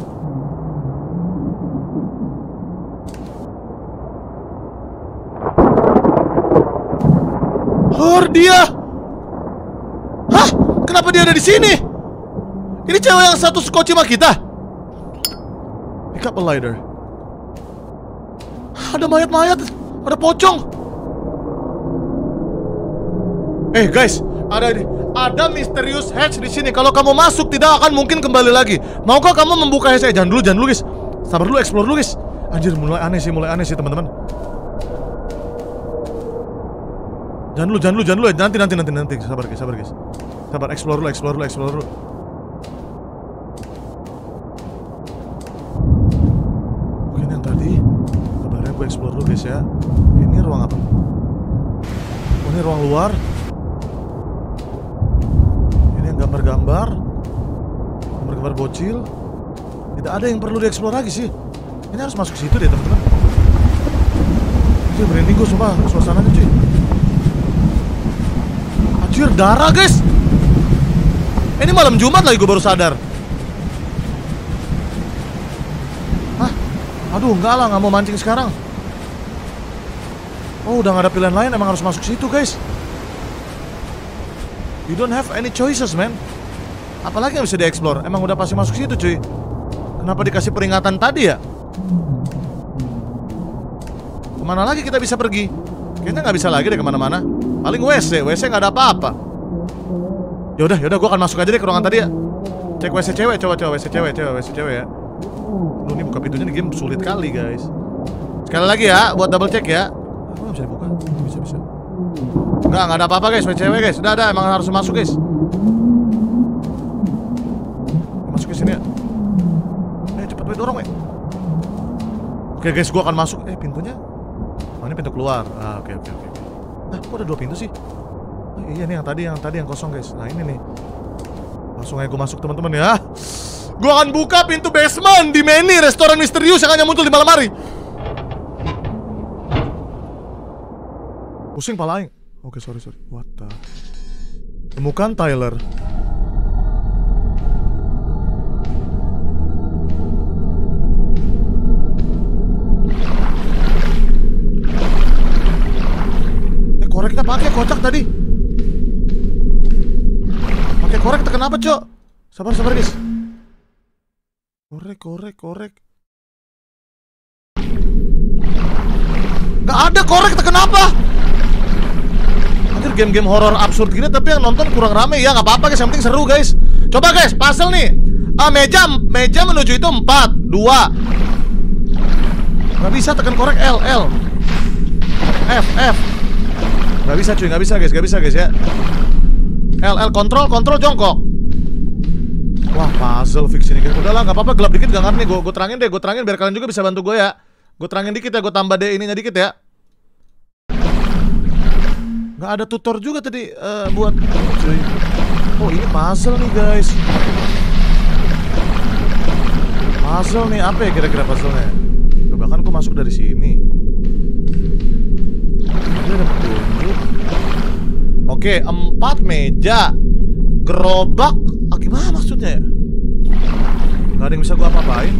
Speaker 1: Hor dia Hah? Kenapa dia ada di sini? Ini cewek yang satu skoci sama kita Pick up a lighter Ada mayat-mayat Ada pocong Eh guys, ada ada misterius hatch di sini. Kalau kamu masuk tidak akan mungkin kembali lagi. Maukah kamu membuka hatch? Eh, jangan dulu, jangan dulu guys. Sabar dulu, explore dulu guys. Anjir, mulai aneh sih, mulai aneh sih teman-teman. Jangan dulu, jangan dulu, jangan dulu. Nanti, nanti, nanti, nanti. Sabar guys, sabar guys. Sabar, explore dulu, explore dulu, explore dulu. Ini yang tadi. Sabar ya, gue explore dulu guys ya. Ini ruang apa? Oh, ini ruang luar. Ini yang gambar-gambar. Gambar-gambar bocil. Tidak ada yang perlu dieksplor lagi sih. Ini harus masuk situ deh, teman-teman. Ini merinding gue sumpah suasananya cuy. Anjir, darah guys. Ini malam Jumat lagi gue baru sadar. Hah? Aduh, enggak lah, nggak mau mancing sekarang. Oh, udah nggak ada pilihan lain, emang harus masuk situ, guys. You don't have any choices, man. Apalagi yang bisa dieksplor? Emang udah pasti masuk situ, cuy. Kenapa dikasih peringatan tadi ya? Ke mana lagi kita bisa pergi? Kayaknya nggak bisa lagi deh ke mana-mana. Paling WC, WC nggak ada apa-apa. Yaudah, yaudah, gue akan masuk aja deh ke ruangan tadi ya. Cek WC cewek, coba coba WC cewek, coba WC cewek ya. Lu nih buka pintunya di game sulit kali guys. Sekali lagi ya, buat double check ya. Apa bisa dibuka? Bisa bisa. Enggak, nggak ada apa-apa guys, WC cewek guys. Udah ada, emang harus masuk guys. Masuk ke sini ya. Eh cepet weh dorong weh. Oke guys, gua akan masuk. Eh pintunya? Oh, ini ini pintu keluar. Ah, oke oke oke. Nah, kok ada dua pintu sih? Oh, iya nih yang tadi yang tadi yang kosong guys. Nah ini nih. Langsung aja gue masuk teman-teman ya. Gue akan buka pintu basement di Meni restoran misterius yang hanya muncul di malam hari. Pusing pala. Oke, sorry sorry. What the? Temukan Tyler. Korek kita pakai kocak tadi. Pakai korek kita kenapa, Cok? Sabar, sabar, guys. Korek, korek, korek. Gak ada korek kita kenapa? Anjir game-game horor absurd gini tapi yang nonton kurang rame ya nggak apa-apa guys yang penting seru guys. Coba guys puzzle nih. Ah meja meja menuju itu 4 2 Gak bisa tekan korek L L F F Gak bisa cuy, gak bisa guys, gak bisa guys ya. L L kontrol kontrol jongkok. Wah puzzle fix ini guys. Udah lah gak apa-apa. Gelap dikit gak ngerti Gue terangin deh, gue terangin biar kalian juga bisa bantu gue ya. Gue terangin dikit ya, gue tambah deh ininya dikit ya. Gak ada tutor juga tadi eh, buat cuy. Oh ini puzzle nih guys. Puzzle nih, apa ya kira-kira puzzle-nya? Coba kan gue masuk dari sini Oke, empat meja. Gerobak. Ah, Gimana maksudnya ya? Gak ada yang bisa gue apa-apain.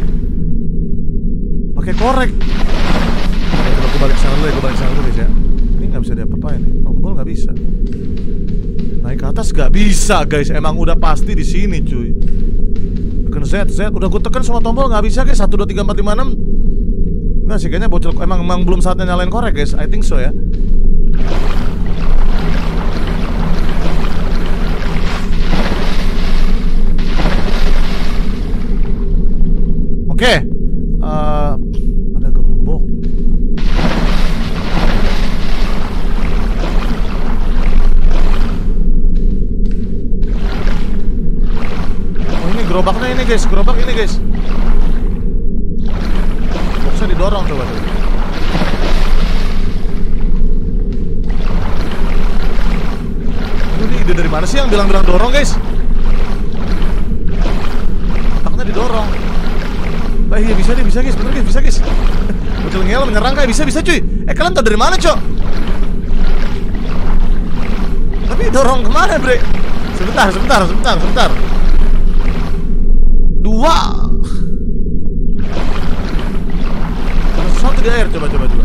Speaker 1: Pakai korek. Oke, coba gue balik sana dulu ya, gue balik sana dulu guys ya. Ini gak bisa diapa-apain nih. Tombol gak bisa. Naik ke atas gak bisa guys. Emang udah pasti di sini cuy. Tekan Z, Z. Udah gue tekan semua tombol gak bisa guys. 1, 2, 3, 4, 5, 6 Enggak sih kayaknya bocil Emang, emang belum saatnya nyalain korek guys. I think so ya Oke Eh, Ada gembok Oh ini gerobaknya ini guys, gerobak ini guys. Boxnya didorong coba tuh. Ini ide dari mana sih yang bilang-bilang dorong guys? Taknya didorong. Ah iya bisa deh, bisa guys, bener guys, bisa guys. Bocil ngel menyerang kayak bisa bisa cuy. Eh kalian tau dari mana cok? Tapi dorong ke mana bre? Sebentar, sebentar, sebentar, sebentar. Dua. Satu di air, coba, coba, coba.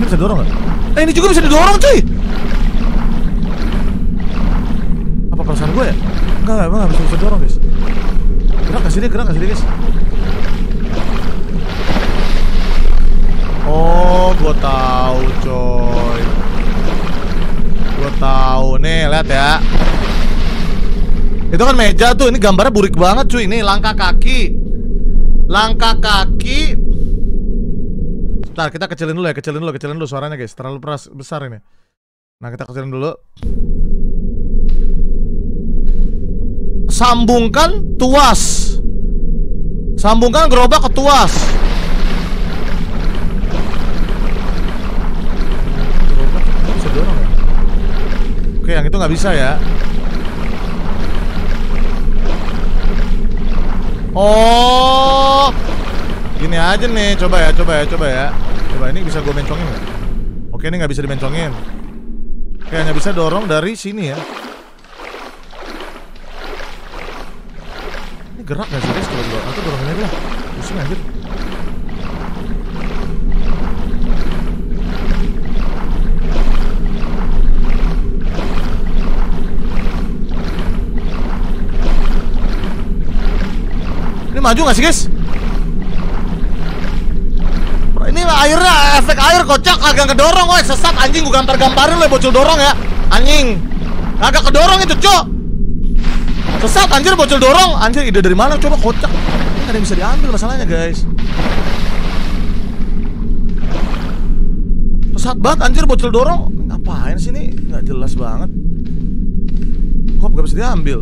Speaker 1: Ini bisa dorong nggak? Eh ini juga bisa didorong cuy. Apa perasaan gue ya? Enggak, enggak, emang nggak bisa bisa dorong. Gerak kasih dia, gerak kasih dia guys. Oh, gue tahu coy. Gue tahu nih, lihat ya. Itu kan meja tuh, ini gambarnya burik banget cuy. Ini langkah kaki. Langkah kaki. Bentar, kita kecilin dulu ya, kecilin dulu, kecilin dulu suaranya guys. Terlalu peras besar ini. Nah, kita kecilin dulu. Sambungkan tuas. Sambungkan gerobak ke tuas. Oke, yang itu nggak bisa ya. Oh, gini aja nih. Coba ya, coba ya, coba ya. Coba ini bisa gue mencongin nggak? Oke, ini nggak bisa dimencongin. Oke, hanya bisa dorong dari sini ya. Ini gerak nggak sih guys? Coba coba. Atau dorongin aja lah. Pusing anjir. Ini maju nggak sih guys? Ini airnya efek air kocak agak kedorong woi sesat anjing gua gambar-gambarin lo bocil dorong ya anjing agak kedorong itu cok sesat anjir bocil dorong. Anjir ide dari mana? Coba kocak. Ini ada yang bisa diambil masalahnya guys. Sesat banget anjir bocil dorong. Ngapain sih ini? Nggak jelas banget. Kok nggak bisa diambil?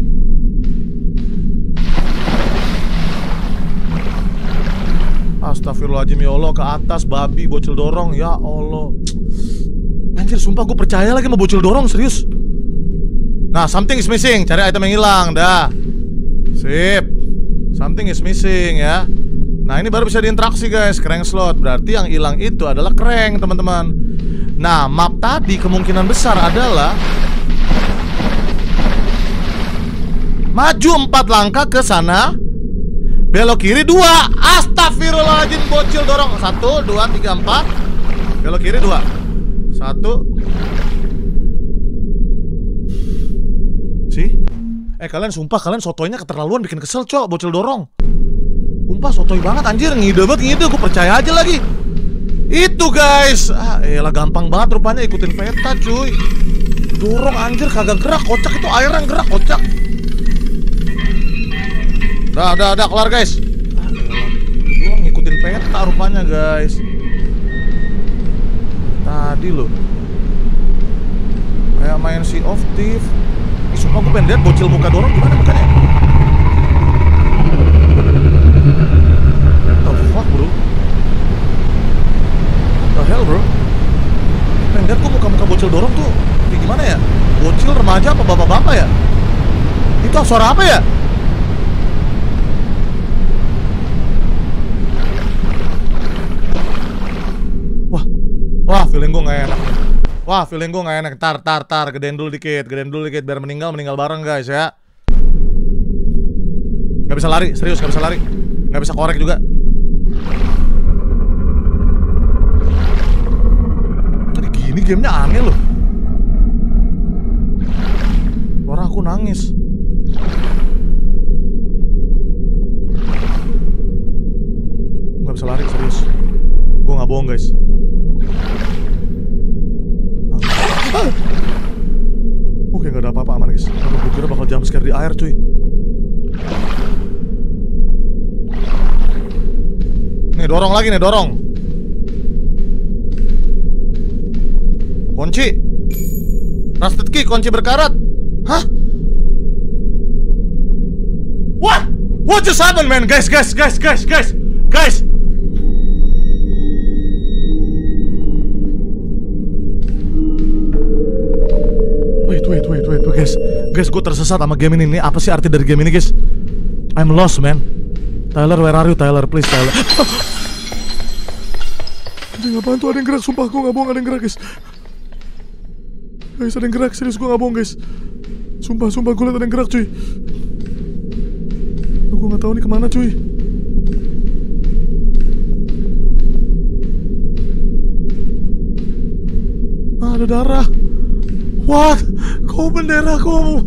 Speaker 1: Astagfirullahaladzim ya Allah Ke atas babi bocil dorong. Ya Allah. Anjir sumpah gue percaya lagi sama bocil dorong serius Nah something is missing. Cari item yang hilang dah. Sip. Something is missing ya. Nah ini baru bisa diinteraksi guys. Crank slot. Berarti yang hilang itu adalah crank teman-teman. Nah map tadi kemungkinan besar adalah Maju empat langkah ke sana. Belok kiri dua. Astagfirullahaladzim bocil dorong. Satu, dua, tiga, empat. Belok kiri dua. Satu Sih Eh kalian sumpah kalian sotoynya keterlaluan bikin kesel cok. Bocil dorong. Sumpah sotoy banget anjir. Ngide banget ngide. Gue percaya aja lagi. Itu guys. Ah elah gampang banget rupanya ikutin peta cuy. Dorong anjir. Kagak gerak kocak. Itu air yang gerak kocak. Dah, dah, dah, kelar guys. Gua ngikutin peta rupanya guys. Tadi loh. Kayak main Sea of Thief. Sumpah gue pengen lihat bocil muka dorong gimana mukanya. What the fuck bro? What the hell bro? Pengen lihat gue muka-muka bocil dorong tuh kayak gimana ya? Bocil remaja apa bapak-bapak ya? Itu suara apa ya? Wah, feeling gue gak enak nih. Wah, feeling gue gak enak. Tar, tar, tar. Gedein dulu dikit, gedein dulu dikit. Biar meninggal, meninggal bareng guys ya. Gak bisa lari, serius gak bisa lari. Gak bisa korek juga. Tadi gini gamenya aneh loh. Suara aku nangis. Gak bisa lari, serius. Gue gak bohong guys. Oke nggak ada apa-apa aman guys. Gue kira bakal jump scare di air cuy. Nih dorong lagi nih dorong. Kunci. Rusted key kunci berkarat. Hah? What? What just happened man? Guys, guys, guys, guys, guys, guys. Guys Guys, gue tersesat sama game ini. Ini apa sih arti dari game ini, guys? I'm lost, man. Tyler, where are you, Tyler? Please, Tyler. Anjing, apaan tuh? Ada yang gerak, sumpah Gue gak bohong, ada yang gerak, guys. Guys, ada yang gerak, serius gue gak bohong, guys. Sumpah, sumpah, gue liat ada yang gerak, cuy. Gue gak tahu nih ke mana, cuy. Ah, ada darah. What? Kau bendera kau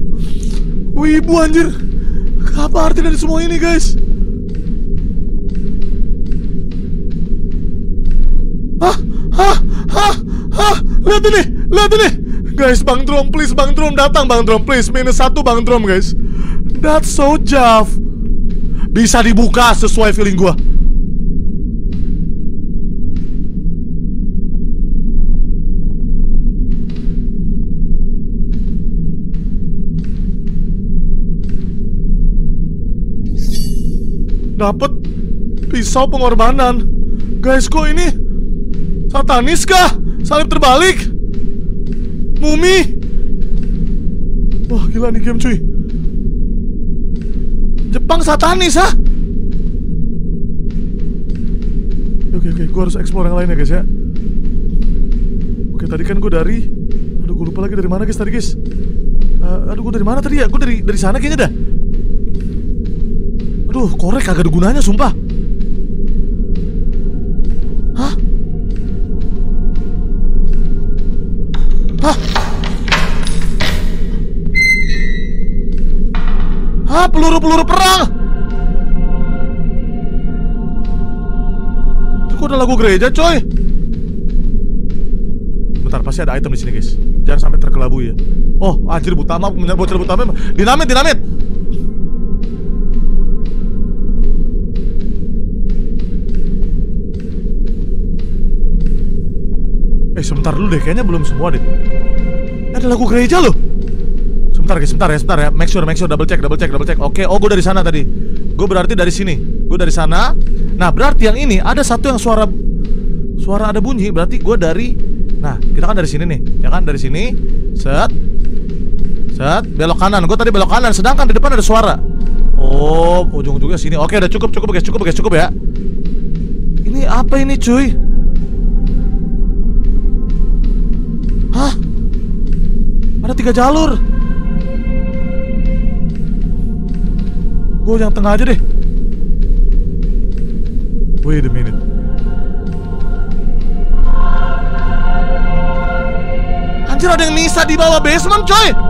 Speaker 1: Wibu anjir Apa arti dari semua ini guys? Hah? Hah? Hah? Hah? Lihat ini Lihat ini Guys Bang Drum please Bang Drum datang Bang Drum please Minus satu Bang Drum guys That's so jav Bisa dibuka sesuai feeling gua Dapat pisau pengorbanan. Guys, kok ini satanis kah? Salib terbalik. Mumi. Wah, gila nih game cuy. Jepang satanis, ha? Oke, oke, gue harus explore yang lain ya, guys ya. Oke, tadi kan gue dari Aduh, gue lupa lagi dari mana, guys, tadi, guys. Uh, aduh, gue dari mana tadi ya? Gue dari dari sana kayaknya dah. Aduh, korek kagak ada gunanya, sumpah. Hah? Hah? Hah, peluru-peluru perang. Itu kok ada lagu gereja, coy. Bentar, pasti ada item di sini, guys. Jangan sampai terkelabui ya. Oh, anjir Butama, bocil Butama. Dinamit, dinamit. Eh sebentar dulu deh, kayaknya belum semua deh Ada lagu gereja loh Sebentar sebentar guys, sebentar ya, sebentar ya. Make sure, make sure, double check, double check, double check. Oke, oh gue dari sana tadi. Gue berarti dari sini. Gue dari sana. Nah, berarti yang ini ada satu yang suara suara ada bunyi. Berarti gue dari. Nah, kita kan dari sini nih, ya kan dari sini. Set, set, belok kanan. Gue tadi belok kanan. Sedangkan di depan ada suara. Oh, ujung-ujungnya sini. Oke, udah cukup, cukup guys, cukup guys, cukup ya. Ini apa ini, cuy? Ada tiga jalur. Gue yang tengah aja deh. Wait a minute. Anjir ada yang Nisa di bawah basement coy.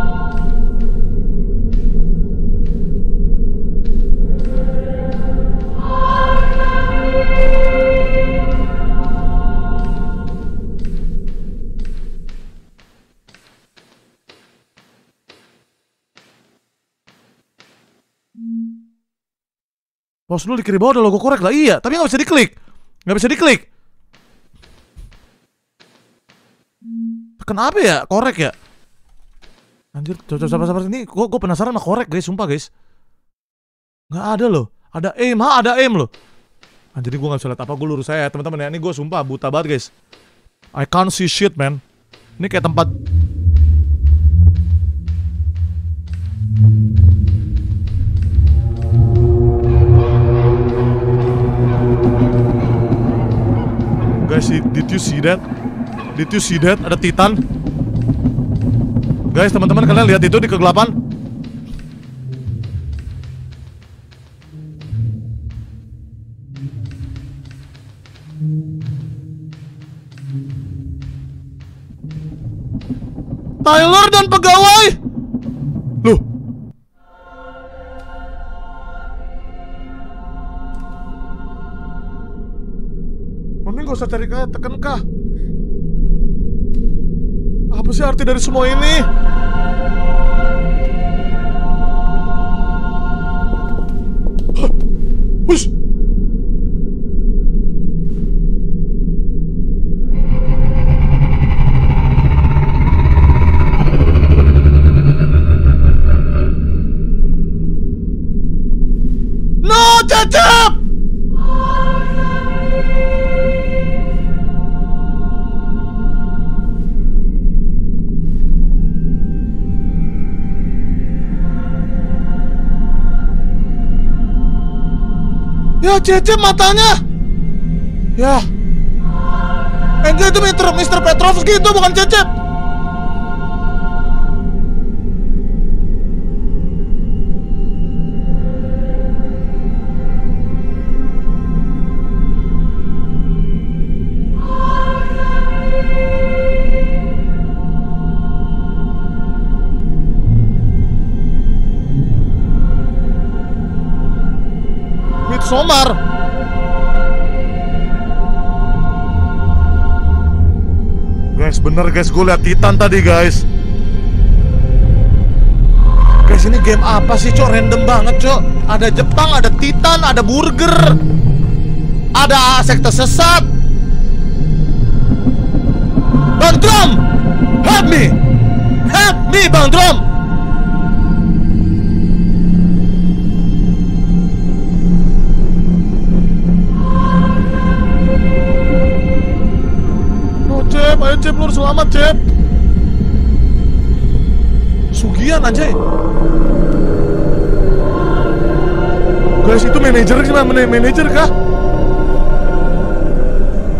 Speaker 1: Pause dulu di kiri bawah ada logo korek lah Iya, tapi nggak bisa diklik Nggak bisa diklik Tekan apa ya? Korek ya? Anjir, coba sabar sabar ini gue gue penasaran sama korek guys, sumpah guys. Nggak ada loh. Ada aim, ha ada aim loh. Anjir, gue nggak bisa lihat apa gue lurus saya teman-teman ya. Ini gue sumpah buta banget guys. I can't see shit man. Ini kayak tempat Guys, did you see that? Did you see that? Ada Titan. Guys, teman-teman kalian lihat itu di kegelapan? Tyler dan pegawai. Loh. Usah cari kah, tekan kah. Apa sih arti dari semua ini? Ya Cecep matanya Ya enggak itu Mr. Mr. Petrovski itu bukan Cecep Midsommar Guys bener guys gue liat Titan tadi guys. Guys ini game apa sih cok? Random banget cok. Ada Jepang ada Titan ada burger Ada sekte sesat. Bang Drum Help me. Help me Bang Drum Cep, ayo Cep lu harus selamat Cep Sugian anjay Guys itu manajer gimana? Man manajer kah?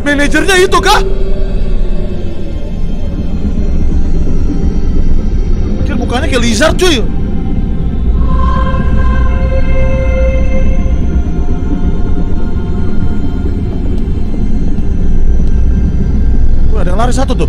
Speaker 1: Manajernya itu kah? Anjir mukanya kayak lizard cuy ada yang lari satu tuh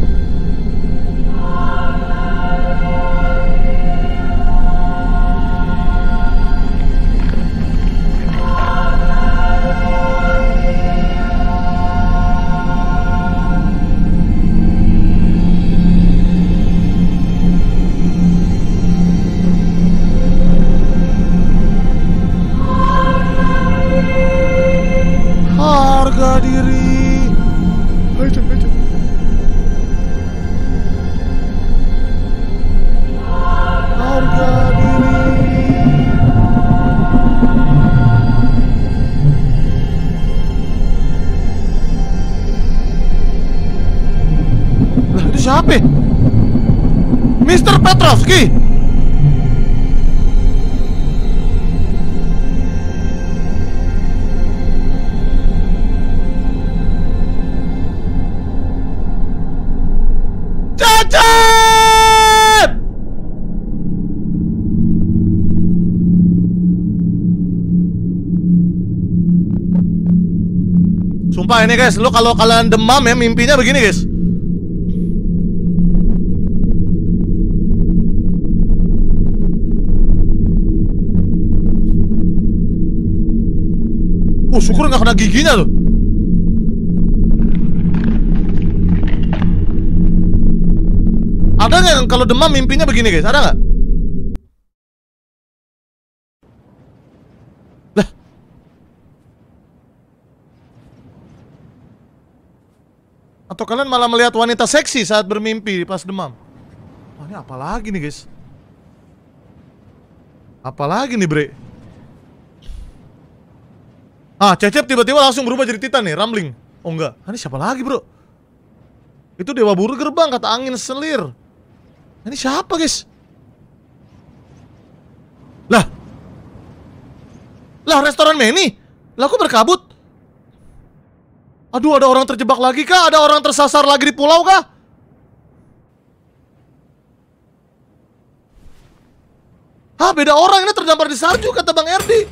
Speaker 1: Ini guys, lu kalau kalian demam ya mimpinya begini guys. Uh, syukur nggak kena giginya tuh. Ada nggak kalau demam mimpinya begini guys? Ada nggak? Lah. Atau kalian malah melihat wanita seksi saat bermimpi pas demam? Wah, ini apa lagi nih guys? Apa lagi nih bre? Ah, Cecep tiba-tiba langsung berubah jadi Titan nih, Rambling. Oh enggak, Ah, ini siapa lagi bro? Itu Dewa Burger bang, kata angin selir. Ini siapa guys? Lah, lah restoran Meni. Lah aku berkabut. Aduh, ada orang terjebak lagi kah? Ada orang tersasar lagi di pulau kah? Hah, beda orang ini terdampar di salju kata Bang Erdi.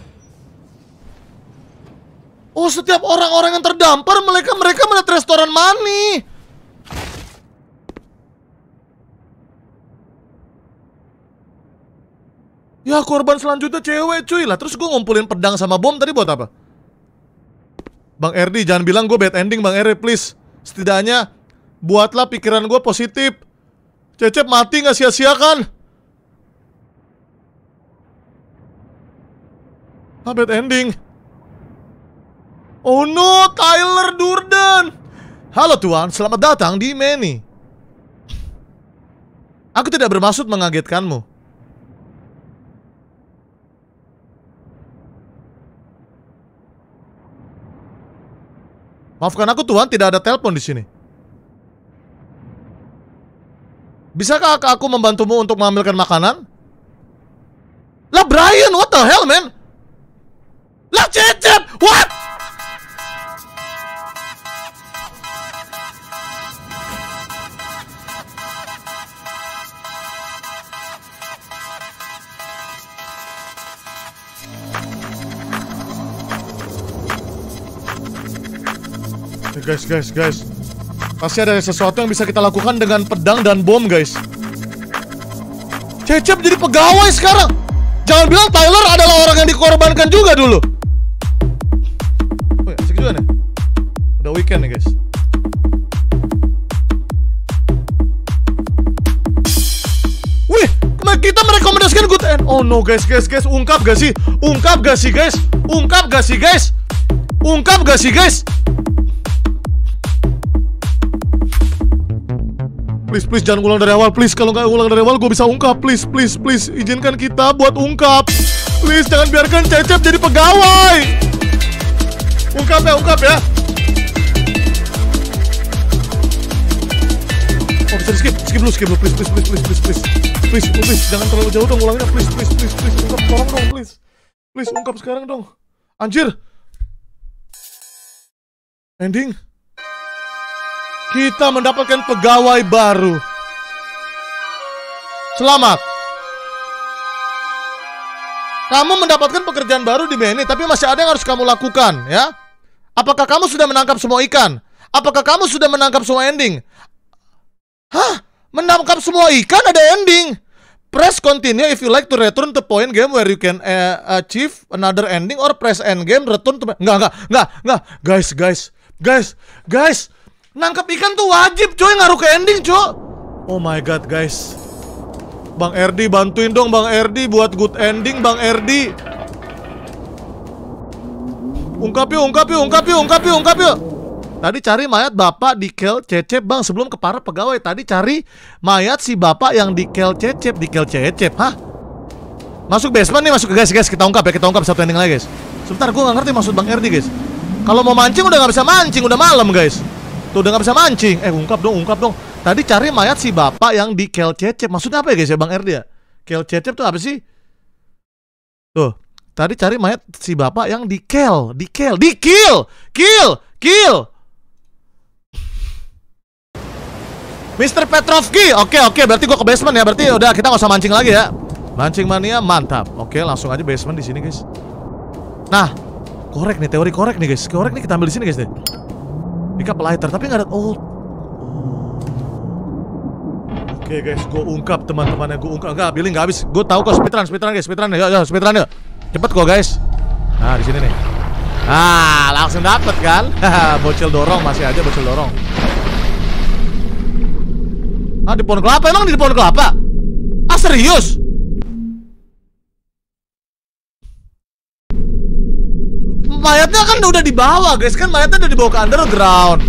Speaker 1: Oh, setiap orang-orang yang terdampar mereka mereka melihat restoran Mani. Ya korban selanjutnya cewek cuy lah Terus gue ngumpulin pedang sama bom tadi buat apa? Bang Erdi jangan bilang gue bad ending Bang Erdi please. Setidaknya Buatlah pikiran gue positif. Cecep mati gak sia-sia kan? Ah bad ending? Oh no Tyler Durden. Halo tuan. Selamat datang di Meni. Aku tidak bermaksud mengagetkanmu Maafkan aku Tuhan, tidak ada telepon di sini. Bisakah aku membantumu untuk mengambilkan makanan? Lah Brian, what the hell man? Lah Cecep, what? Guys, guys, guys Pasti ada sesuatu yang bisa kita lakukan dengan pedang dan bom guys Cecep jadi pegawai sekarang Jangan bilang Tyler adalah orang yang dikorbankan juga dulu Oh ya, asik juga nih Udah weekend nih guys Wih, kita merekomendasikan good end Oh no guys, guys, guys Ungkap gak sih? Ungkap gak sih guys? Ungkap gak sih guys? Ungkap gak sih guys? Please, please jangan ulang dari awal. Please, kalau nggak ulang dari awal, gue bisa ungkap. Please, please, please, izinkan kita buat ungkap. Please, jangan biarkan Cecep jadi pegawai. Ungkap ya, ungkap ya. Oh, bisa skip, skip dulu, skip dulu, please, please, please, please, please, please, please, please, please, jangan terlalu jauh dong ulangnya, please, please, please, please, ungkap sekarang dong, please, please, ungkap sekarang dong. Anjir. Ending. Kita mendapatkan pegawai baru. Selamat. Kamu mendapatkan pekerjaan baru di BNI, tapi masih ada yang harus kamu lakukan, ya. Apakah kamu sudah menangkap semua ikan? Apakah kamu sudah menangkap semua ending? Hah? Menangkap semua ikan ada ending. Press continue if you like to return to point game where you can uh, achieve another ending or press end game return to Enggak, enggak, enggak, enggak. Guys, guys. Guys, guys. Nangkap ikan tuh wajib coy ngaruh ke ending coy. Oh my god, guys. Bang Erdi bantuin dong Bang Erdi buat good ending Bang Erdi. Ungkap yuk, ungkap yuk, ungkap yuk, ungkap yuk, ungkap yuk. Tadi cari mayat bapak di kel cecep bang sebelum ke para pegawai. Tadi cari mayat si bapak yang di kel cecep, di kel cecep, hah? Masuk basement nih, masuk ke guys, guys kita ungkap ya, kita ungkap satu ending lagi guys. Sebentar, gue nggak ngerti maksud bang Erdi guys. Kalau mau mancing udah nggak bisa mancing, udah malam guys. Tuh udah nggak bisa mancing. Eh ungkap dong, ungkap dong. Tadi cari mayat si bapak yang di Kel Cecep. Maksudnya apa ya guys ya Bang Erdi ya? Kel Cecep tuh apa sih? Tuh, tadi cari mayat si bapak yang di Kel, di Kel, di kill, kill, kill. Mr. Petrovski, oke oke, berarti gua ke basement ya, berarti udah kita nggak usah mancing lagi ya. Mancing mania mantap. Oke, langsung aja basement di sini guys. Nah, korek nih teori korek nih guys, korek nih kita ambil di sini guys deh. Pick lighter, tapi nggak ada. Oh, Oke guys, gue ungkap teman-temannya, gue ungkap. Enggak, Billy nggak habis. Gue tahu kok speedrun, speedrun guys, speedrun ya, ya speedrun ya. Cepet kok guys. Nah di sini nih. Ah, langsung dapet kan? bocil dorong masih aja bocil dorong. Ah di pohon kelapa emang di pohon kelapa? Ah serius? Mayatnya kan udah dibawa guys kan mayatnya udah dibawa ke underground.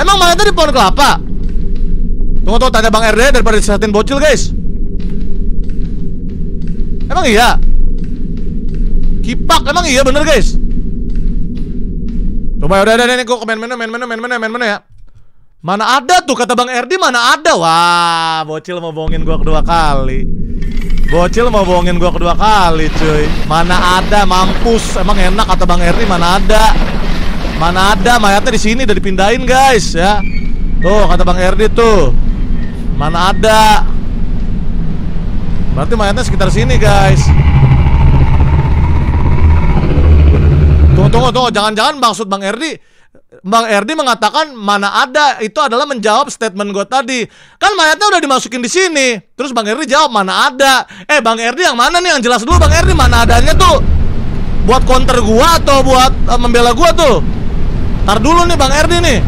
Speaker 1: Emang mayatnya di pohon kelapa? Tunggu tunggu tanya Bang RD daripada disehatin bocil guys. Emang iya? Kipak emang iya bener guys. Coba ya udah udah nih gue main mana main mana main mana main mana ya. Mana ada tuh kata Bang RD mana ada Wah bocil mau bohongin gue kedua kali Bocil mau bohongin gue kedua kali cuy. Mana ada mampus. Emang enak kata Bang RD mana ada. Mana ada mayatnya di sini udah dipindahin guys ya. Tuh kata Bang RD tuh. Mana ada. Berarti mayatnya sekitar sini guys. Tunggu tunggu tunggu. Jangan-jangan maksud Bang Erdi Bang Erdi mengatakan mana ada itu adalah menjawab statement gue tadi. Kan mayatnya udah dimasukin di sini. Terus Bang Erdi jawab mana ada. Eh Bang Erdi yang mana nih yang jelas dulu Bang Erdi mana adanya tuh? Buat counter gua atau buat uh, membela gua tuh? Tar dulu nih Bang Erdi nih.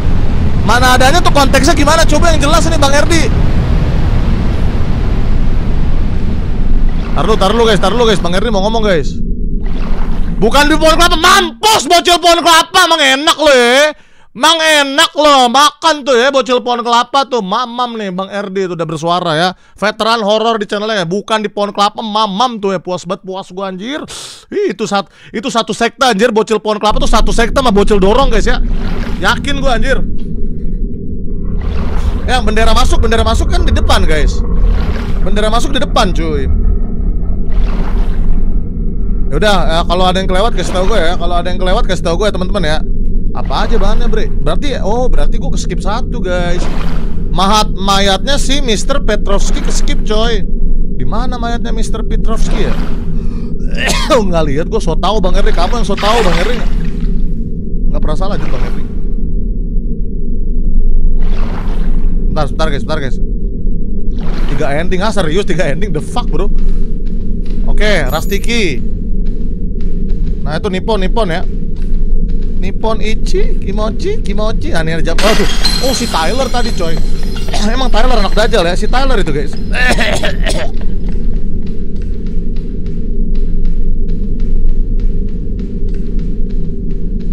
Speaker 1: Mana adanya tuh konteksnya gimana? Coba yang jelas nih Bang Erdi. Taruh, taruh guys, taruh guys. Bang Erni mau ngomong guys. Bukan di pohon kelapa, mampus bocil pohon kelapa, mang enak loh ya. Mang enak loh, makan tuh ya bocil pohon kelapa tuh, mamam nih Bang RD tuh udah bersuara ya. Veteran horor di channelnya, bukan di pohon kelapa, mamam tuh ya puas banget puas gua anjir. Ih, itu satu itu satu sekte anjir bocil pohon kelapa tuh satu sekte sama bocil dorong guys ya. Yakin gua anjir. Ya bendera masuk, bendera masuk kan di depan guys. Bendera masuk di depan cuy. Ya udah, ya, kalau ada yang kelewat kasih tau gue ya. Kalau ada yang kelewat kasih tau gue ya teman-teman ya. Apa aja bahannya, Bre? Berarti oh, berarti gue keskip satu, guys. Mahat mayatnya si Mr. Petrovski keskip, coy. Di mana mayatnya Mr. Petrovski ya? nggak lihat gue so tau Bang Eri, kamu yang so tau Bang Eri. Nggak pernah salah juga Bang Eri. Bentar, bentar guys, bentar guys. Tiga ending, ah serius tiga ending, the fuck bro. Oke, okay, Rastiki. Nah itu Nippon, Nippon ya. Nippon Ichi, Kimochi, Kimochi. Ah ini ada oh, oh si Tyler tadi coy. Emang Tyler anak dajal ya, si Tyler itu guys.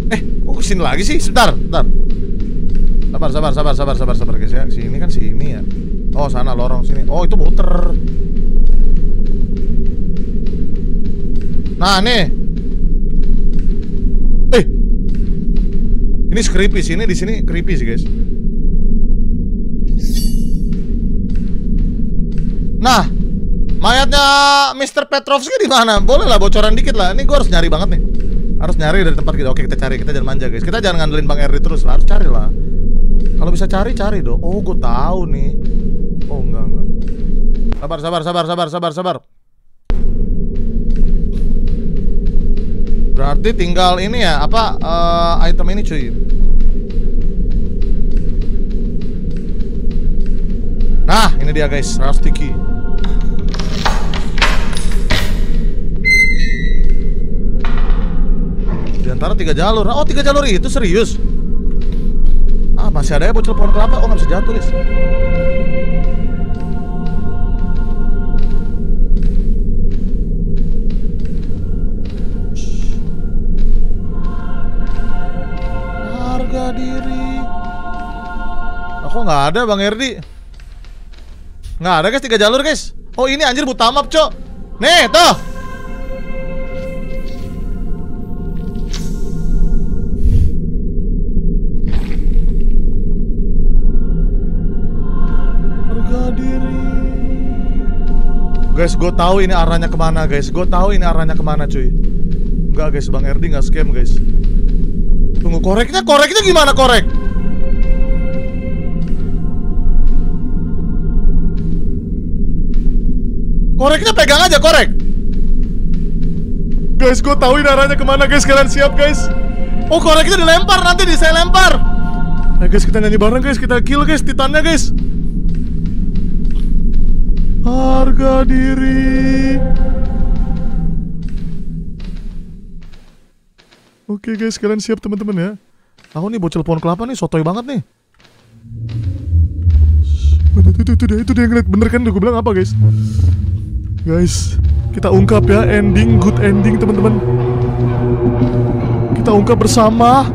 Speaker 1: Eh, kok ke sini lagi sih? Sebentar, sebentar. Sabar, sabar, sabar, sabar, sabar, sabar guys ya. Sini kan sini ya. Oh sana lorong sini. Oh itu muter. Nah nih Ini creepy sih, ini di sini creepy sih guys. Nah, mayatnya Mr. Petrovski di mana? Boleh lah bocoran dikit lah. Ini gue harus nyari banget nih. Harus nyari dari tempat kita. Oke, kita cari. Kita jangan manja guys. Kita jangan ngandelin Bang Erdi terus lah. Harus cari lah. Kalau bisa cari, cari dong. Oh, gue tahu nih. Oh, enggak, enggak. Sabar, sabar, sabar, sabar, sabar, sabar. Berarti tinggal ini ya, apa uh, item ini cuy. Nah, ini dia guys, Rusty Key. Di antara tiga jalur. Oh, tiga jalur itu serius. Ah, masih ada ya bocil pohon kelapa. Oh, nggak bisa jatuh, guys. diri. Nah, Aku nggak ada Bang Erdi. Nggak ada guys tiga jalur guys. Oh ini anjir buta map cok. Nih tuh. Guys, gue tahu ini arahnya ke mana, guys. Gue tahu ini arahnya ke mana, cuy. Enggak, guys, Bang Erdi nggak scam, guys. Tunggu koreknya, koreknya gimana korek? Koreknya pegang aja korek. Guys, gue tahu ini arahnya ke mana guys. Kalian siap guys? Oh, koreknya dilempar nanti di saya lempar. Ayo guys, kita nyanyi bareng guys. Kita kill guys titannya guys. Harga diri. Oke guys, kalian siap teman-teman ya. Aku nih bocil pohon kelapa nih, sotoy banget nih. Itu, itu, itu, dia, itu dia yang ngeliat. Bener kan gue bilang apa guys? Guys, kita ungkap ya ending, good ending teman-teman. Kita ungkap bersama.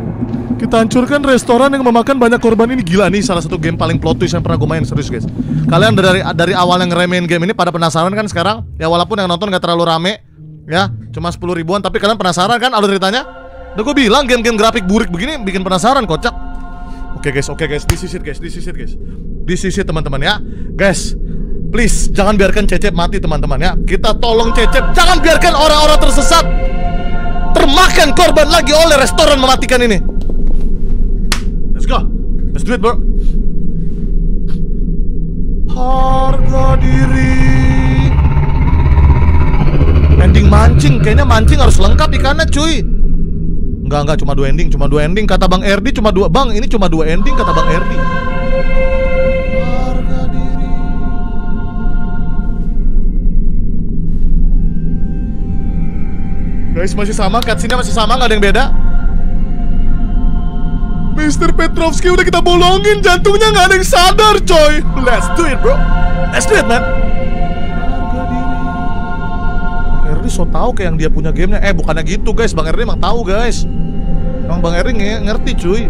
Speaker 1: Kita hancurkan restoran yang memakan banyak korban. Ini Gila nih salah satu game paling plot twist yang pernah gue main. Serius guys. Kalian dari dari awal yang ngeremehin game ini pada penasaran kan sekarang? Ya walaupun yang nonton gak terlalu rame Ya, cuma 10 ribuan tapi kalian penasaran kan alur ceritanya? Udah gue bilang game-game grafik burik begini bikin penasaran kocak. Oke guys, oke guys, is it guys, this is it guys. This is it teman-teman ya. Guys, please jangan biarkan Cecep mati teman-teman ya. Kita tolong Cecep, jangan biarkan orang-orang tersesat Termakan korban lagi oleh restoran mematikan ini. Let's go, let's do it bro. Harga diri. Ending mancing, kayaknya mancing harus lengkap ikannya cuy Enggak, enggak, cuma dua ending, cuma dua ending. Kata Bang Erdi cuma dua, Bang ini cuma dua ending kata Bang Erdi. Harga diri. Guys, masih sama, cutscene masih sama, nggak ada yang beda? Mr. Petrovski udah kita bolongin, jantungnya nggak ada yang sadar coy. Let's do it bro. Let's do it man. Erdi so tau kayak yang dia punya gamenya. Eh bukannya gitu guys, Bang Erdi emang tahu guys Emang Bang nge- ngerti cuy.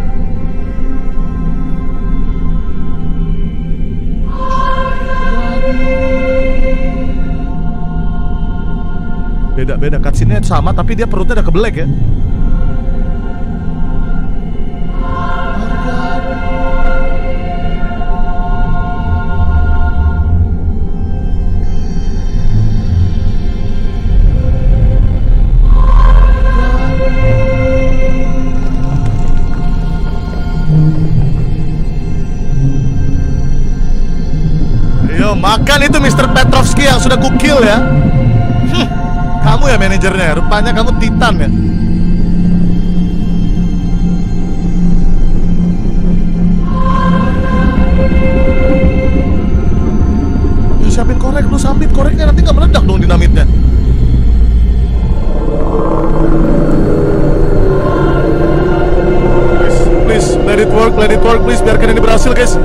Speaker 1: Beda-beda cutscene-nya sama tapi dia perutnya udah kebelek ya Makan itu Mr. Petrovski yang sudah kukil ya. Kamu ya manajernya ya? Rupanya kamu titan ya. Lu siapin korek, lu sambit koreknya nanti nggak meledak dong dinamitnya. Please, please, let it work, let it work, please biarkan ini berhasil guys.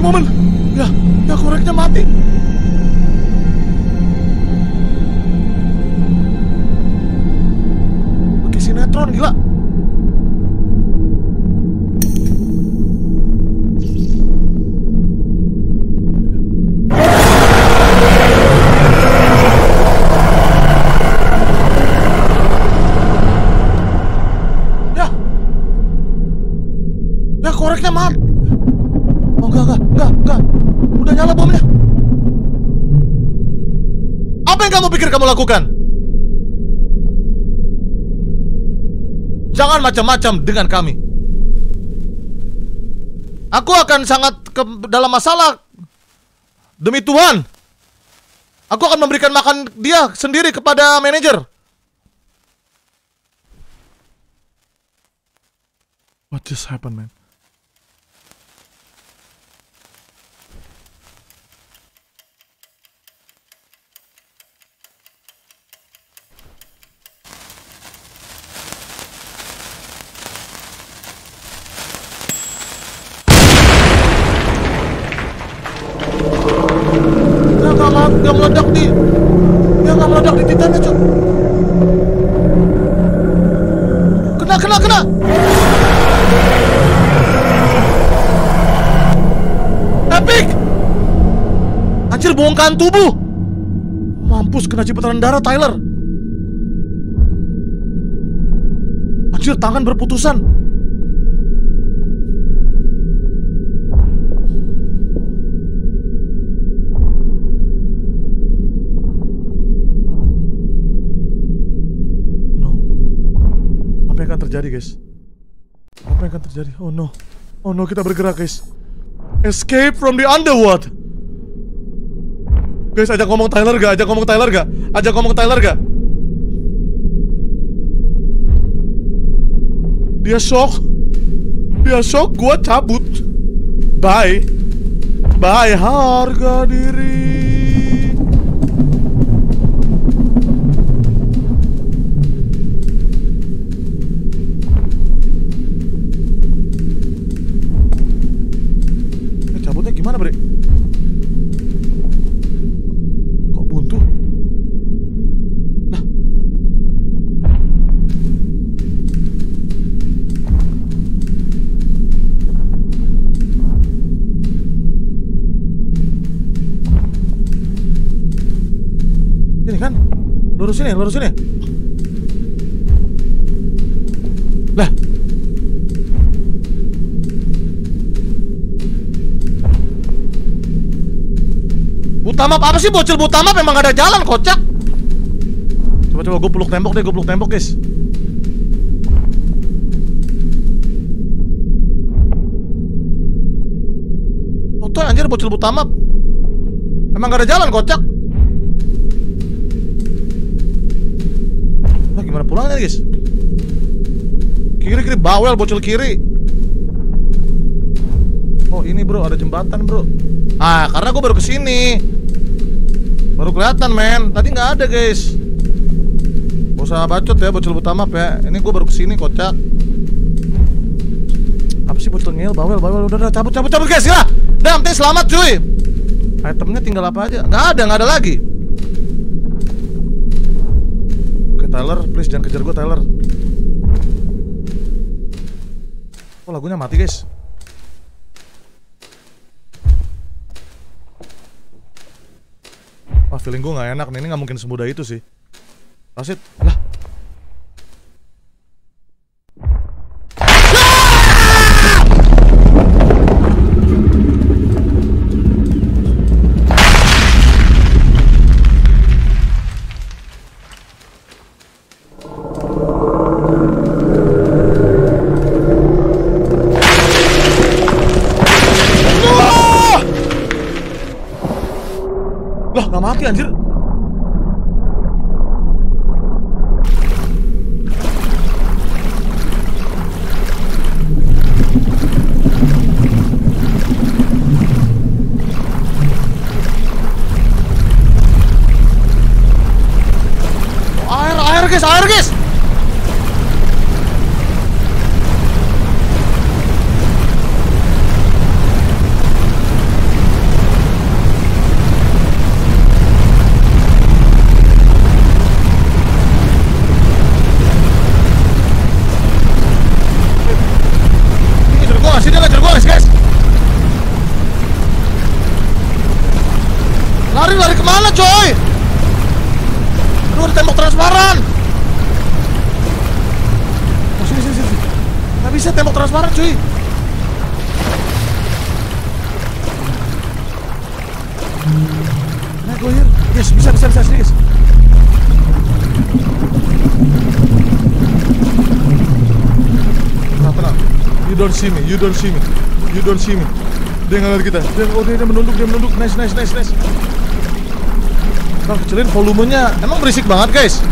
Speaker 1: Epic moment! Ya, ya koreknya mati. Macam-macam dengan kami. Aku akan sangat ke dalam masalah demi Tuhan. Aku akan memberikan makan dia sendiri kepada manajer. What just happened, man? Nggak meledak di ya nggak meledak di Titannya cok kena kena kena! Epic! Anjir bongkahan tubuh! Mampus kena cipratan darah Tyler. Anjir tangan berputusan No. Apa yang akan terjadi, guys? Apa yang akan terjadi? Oh no. Oh no, kita bergerak, guys. Escape from the underworld. Guys, ajak ngomong Tyler gak? Ajak ngomong Tyler gak? Ajak ngomong Tyler gak? Dia shock. Dia shock, gua cabut. Bye. Bye harga diri. Sini, lurus sini. Lah. Butamap apa? Sih bocil butamap memang gak ada jalan kocak. Coba coba gue peluk tembok deh gue peluk tembok guys. Foto anjir bocil butamap Emang gak ada jalan kocak Kiri kiri bawel bocil kiri. Oh ini bro ada jembatan bro. Ah karena gue baru ke sini. Baru kelihatan men. Tadi nggak ada guys. Gak usah bacot ya bocil utama ya Ini gue baru ke sini kocak. Apa sih bocil ngel bawel bawel. Udah udah cabut cabut cabut guys. Ya yang penting selamat cuy. Itemnya tinggal apa aja? Nggak ada nggak ada lagi. Tyler please jangan kejar gue Tyler lagunya mati guys. Wah feeling gue gak enak nih, ini gak mungkin semudah itu sih. Rasid, lah don't see me, you don't see me. Dia nggak lihat kita? Dia, Oh, dia, dia menunduk, dia menunduk Nice, nice, nice, nice. Ntar kecilin volumenya. Emang berisik banget guys.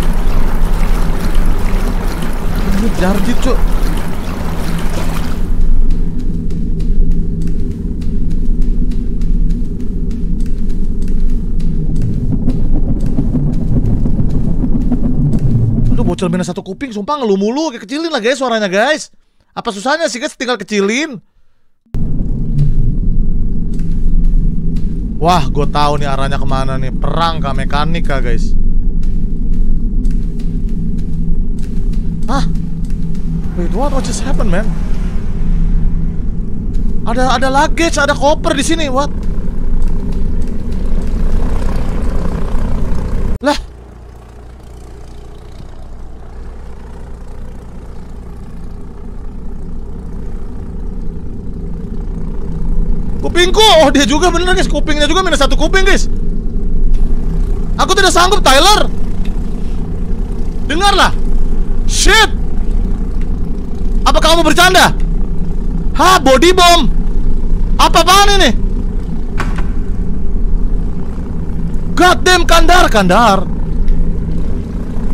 Speaker 1: Ini jarjit cuk. Aduh bocil minus satu kuping Sumpah ngeluh mulu kecilin lah guys suaranya guys Apa susahnya sih guys tinggal kecilin Wah, gue tahu nih arahnya ke mana nih. Perang kah mekanik kah, guys? Hah? Wait, what? What just happened, man? Ada ada luggage, ada koper di sini. What? Lah. Kupingku, oh dia juga bener guys, kupingnya juga minus satu kuping guys. Aku tidak sanggup Tyler. Dengarlah. Shit. Apa kamu bercanda? Hah, body bomb. Apa apaan ini? God damn Kandar, Kandar.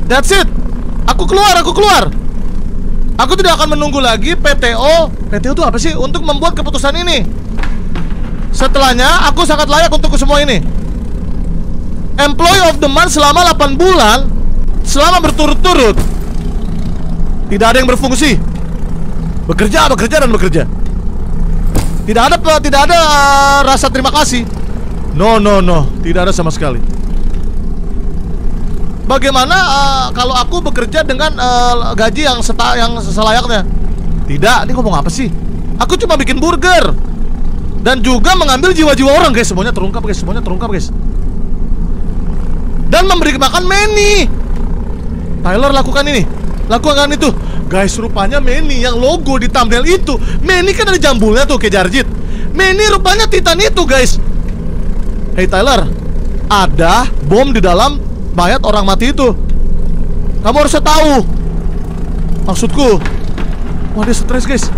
Speaker 1: That's it. Aku keluar, aku keluar. Aku tidak akan menunggu lagi PTO. PTO itu apa sih? Untuk membuat keputusan ini. Setelahnya, aku sangat layak untuk semua ini. Employee of the month selama 8 bulan selama berturut-turut. Tidak ada yang berfungsi. Bekerja, bekerja dan bekerja. Tidak ada tidak ada uh, rasa terima kasih. No, no, no, tidak ada sama sekali. Bagaimana uh, kalau aku bekerja dengan uh, gaji yang seta yang selayaknya? Tidak, ini ngomong apa sih? Aku cuma bikin burger dan juga mengambil jiwa-jiwa orang guys. Semuanya terungkap guys. Semuanya terungkap guys. Dan memberi makan Manny. Tyler lakukan ini. Lakukan itu. Guys rupanya Manny yang logo di thumbnail itu Manny kan ada jambulnya tuh kayak Jarjit. Manny rupanya Titan itu guys. Hey Tyler. Ada bom di dalam mayat orang mati itu. Kamu harus tahu. Maksudku. Wah dia stres guys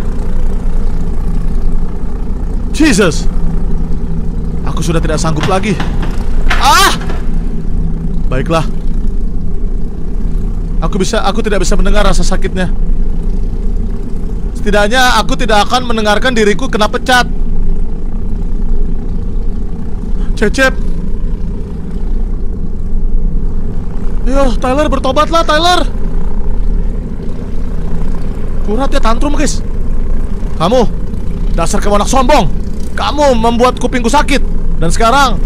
Speaker 1: Jesus! Aku sudah tidak sanggup lagi. Ah! Baiklah. Aku bisa, aku tidak bisa mendengar rasa sakitnya. Setidaknya aku tidak akan mendengarkan diriku kena pecat. Cecep. Ayo Tyler bertobatlah Tyler. Kurat ya tantrum guys. Kamu Dasar kamu anak sombong kamu membuat kupingku sakit. Dan sekarang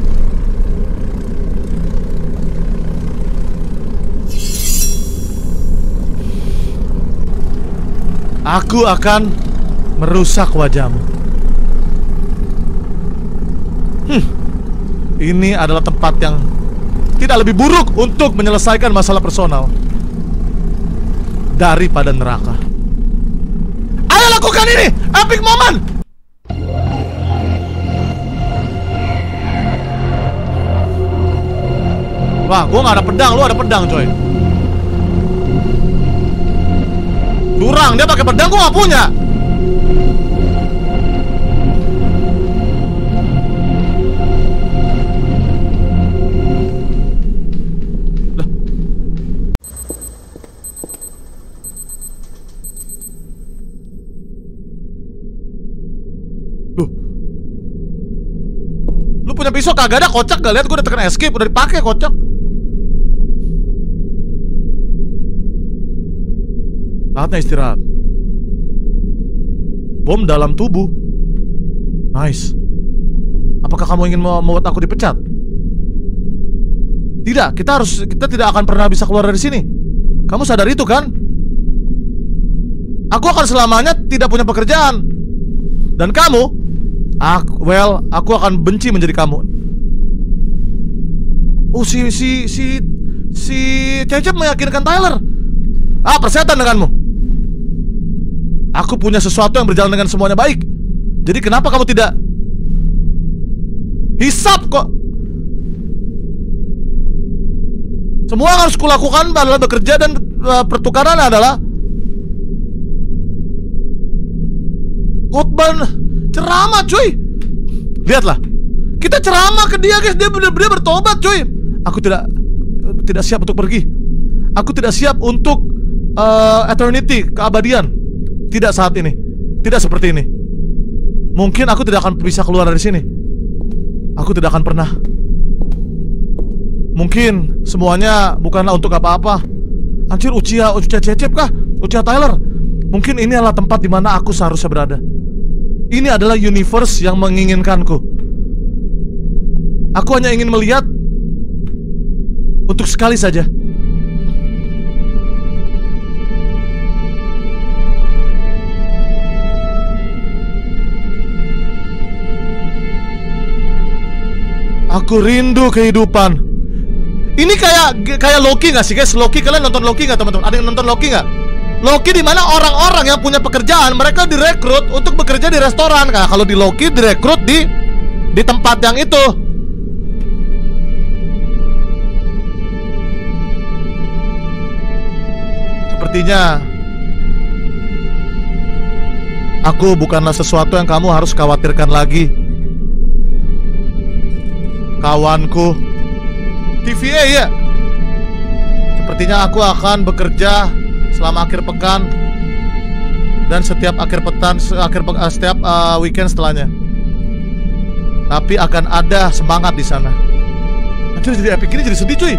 Speaker 1: Aku akan merusak wajahmu. Hmm Ini adalah tempat yang Tidak lebih buruk untuk menyelesaikan masalah personal Daripada neraka. Ayo lakukan ini Epic moment Wah, gue gak ada pedang, lu ada pedang coy. Curang, dia pakai pedang, gue gak punya. Punya pisau kagak ada kocak gak lihat gue udah tekan escape udah dipakai kocak Saatnya istirahat Bom dalam tubuh Nice Apakah kamu ingin membuat aku dipecat? Tidak, kita harus kita tidak akan pernah bisa keluar dari sini. Kamu sadar itu kan? Aku akan selamanya tidak punya pekerjaan. Dan kamu, aku, well, aku akan benci menjadi kamu. Oh, si si si si Cecep meyakinkan Tyler. Ah, persetan denganmu. Aku punya sesuatu yang berjalan dengan semuanya baik. Jadi kenapa kamu tidak Hisap kok? Semua harus kulakukan adalah bekerja dan uh, pertukaran adalah Khotbah ceramah cuy. Lihatlah Kita ceramah ke dia guys. Dia benar-benar bertobat cuy. Aku tidak Tidak siap untuk pergi. Aku tidak siap untuk uh, Eternity Keabadian tidak saat ini. Tidak seperti ini. Mungkin aku tidak akan bisa keluar dari sini. Aku tidak akan pernah. Mungkin semuanya bukanlah untuk apa-apa. Anjir Uchiha, Uchiha Cecep kah? Uchiha Tyler? Mungkin ini adalah tempat di mana aku seharusnya berada. Ini adalah universe yang menginginkanku. Aku hanya ingin melihat untuk sekali saja. Aku rindu kehidupan. Ini kayak kayak Loki nggak sih guys? Loki kalian nonton Loki nggak teman-teman? Ada yang nonton Loki nggak? Loki di mana orang-orang yang punya pekerjaan mereka direkrut untuk bekerja di restoran. Nah, kalau di Loki direkrut di di tempat yang itu. Sepertinya aku bukanlah sesuatu yang kamu harus khawatirkan lagi kawanku TVA ya Sepertinya aku akan bekerja selama akhir pekan dan setiap akhir pekan akhir pe eh, setiap uh, weekend setelahnya. Tapi akan ada semangat di sana. Anjir jadi epic ini jadi sedih cuy.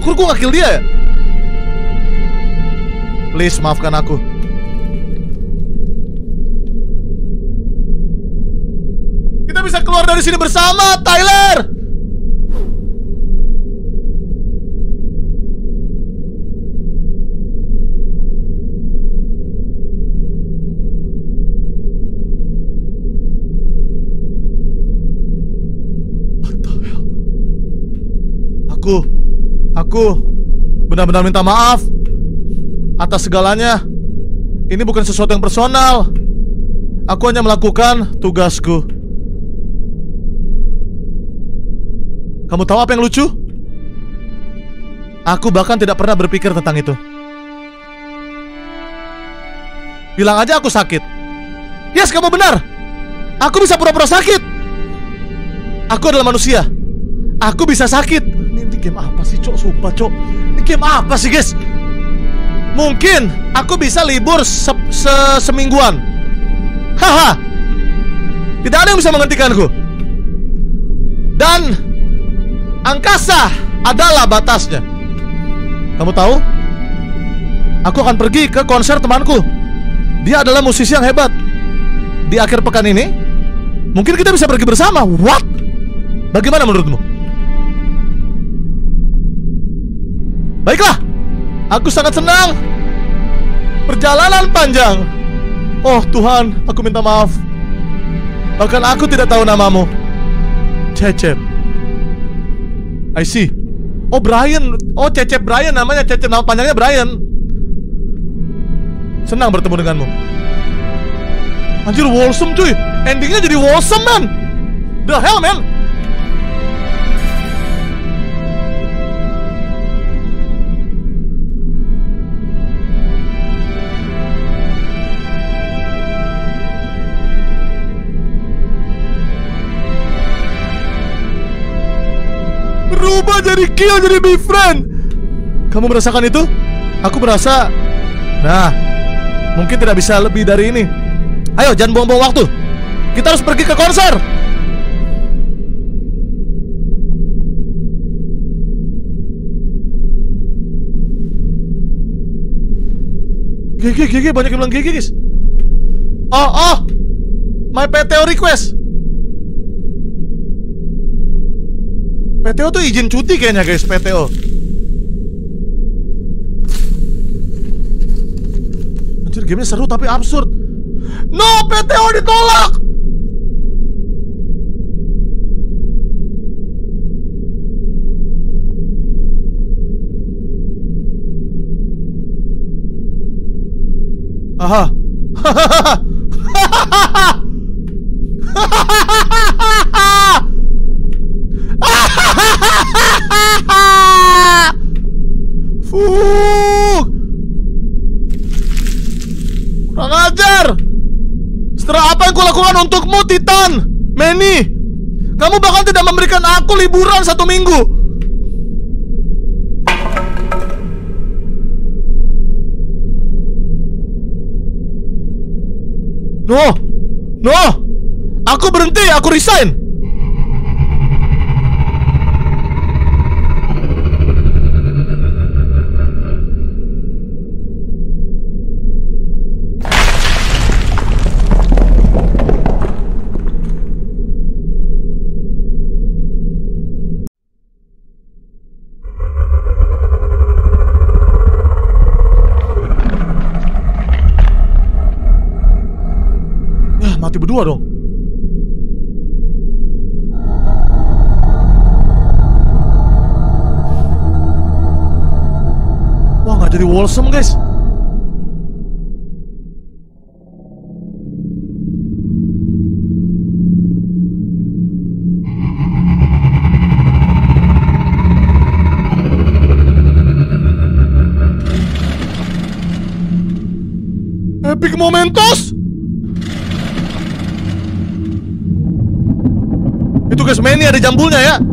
Speaker 1: Syukur gue gak kill dia ya. Please maafkan aku. Keluar dari sini bersama, Tyler. Aku, aku benar-benar minta maaf atas segalanya. Ini bukan sesuatu yang personal. Aku hanya melakukan tugasku. Kamu tahu apa yang lucu? Aku bahkan tidak pernah berpikir tentang itu. Bilang aja aku sakit. Yes, kamu benar. Aku bisa pura-pura sakit. Aku adalah manusia. Aku bisa sakit. Ini, ini game apa sih, Cok? Sumpah, Cok. Ini game apa sih, guys? Mungkin aku bisa libur se se semingguan. Haha. Tidak ada yang bisa menghentikanku. Dan Angkasa adalah batasnya. Kamu tahu? Aku akan pergi ke konser temanku. Dia adalah musisi yang hebat. Di akhir pekan ini, mungkin kita bisa pergi bersama. What? Bagaimana menurutmu? Baiklah, aku sangat senang. Perjalanan panjang. Oh Tuhan, aku minta maaf. Bahkan aku tidak tahu namamu. Cecep. I see. Oh Brian, oh Cecep Brian namanya Cecep nama panjangnya Brian. Senang bertemu denganmu. Anjir wholesome cuy, endingnya jadi wholesome man. The hell man. Berubah jadi kill jadi be friend. Kamu merasakan itu? Aku merasa Nah Mungkin tidak bisa lebih dari ini. Ayo jangan buang-buang waktu. Kita harus pergi ke konser. GG GG banyak yang bilang GG guys. Oh oh My PTO request PTO tuh izin cuti kayaknya guys PTO Anjir gamenya seru tapi absurd. No PTO ditolak! Aha Hahaha Fuh. Kurang ajar. Setelah apa yang kulakukan untukmu, Titan? Manny, kamu bahkan tidak memberikan aku liburan satu minggu. No, no, aku berhenti, aku resign. Wholesome, guys. Epic Momentos! Itu guys, Manny ada jambulnya ya.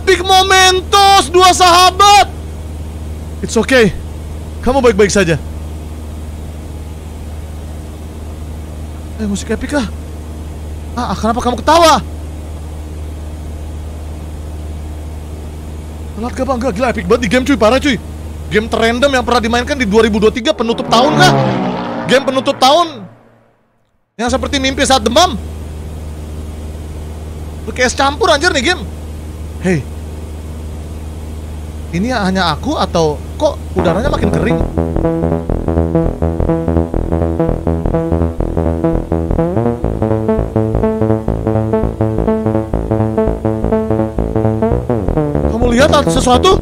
Speaker 1: Epic Momentos dua sahabat. It's okay. Kamu baik-baik saja. Eh, musik epic lah. Ah, kenapa kamu ketawa? Telat gak bang? Gila epic banget di game cuy, parah cuy Game terrandom yang pernah dimainkan di 2023 penutup tahun kah? Game penutup tahun Yang seperti mimpi saat demam Lu kayak campur anjir nih game Hei Ini hanya aku atau kok udaranya makin kering? Kamu lihat sesuatu?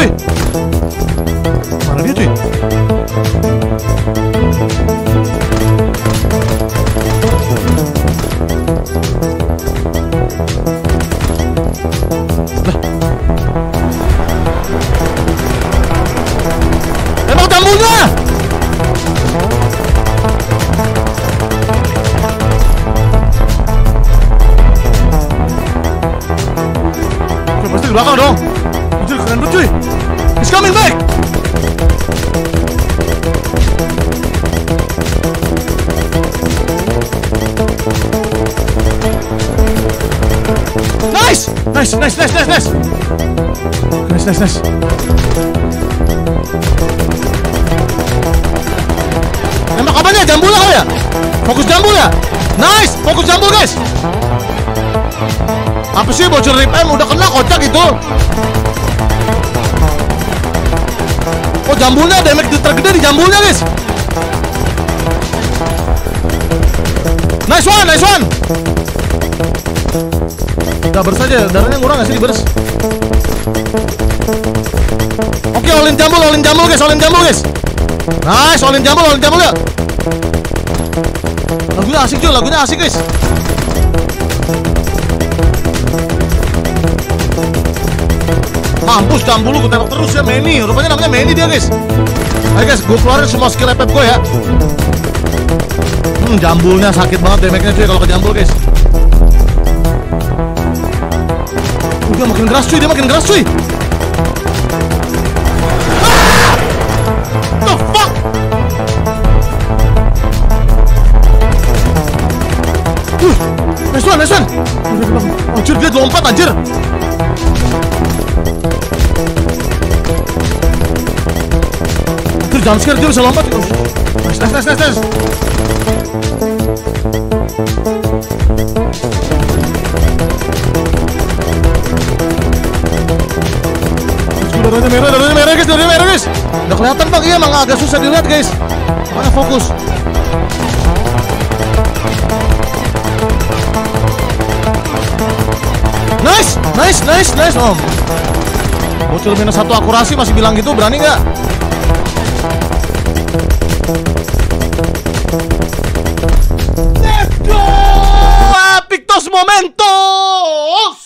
Speaker 1: Itu Nice, nice, nice. Nembak apanya? Jambul kau ya? Fokus jambul ya? Nice! Fokus jambul guys! Apa sih bocor rip M udah kena kocak itu? Oh jambulnya damage tergede di jambulnya guys Nice one, nice one Udah bers aja, darahnya kurang gak sih di bers? Oke, olin jambul, olin jambul guys, olin jambul guys. Nice, olin jambul, olin jambul ya Lagunya asik cuy, lagunya asik guys. Mampus jambul gue tembak terus ya Manny. Rupanya namanya Manny dia guys. Ayo guys, gue keluarin semua skill FF gue ya. Hmm, jambulnya sakit banget damage-nya cuy kalau ke jambul guys. Udah makin keras cuy, dia makin keras cuy Uh, nice one, nice one. Anjir, dia lompat anjir. Anjir, jump scare dia bisa lompat. Nice, nice, nice, nice, nice. Darahnya merah, darahnya merah guys, darahnya merah guys. Udah kelihatan bang, iya emang agak susah dilihat guys. Mana fokus Nice, nice, nice, om Bocil minus satu akurasi masih bilang gitu, berani nggak? Let's go! Momentos!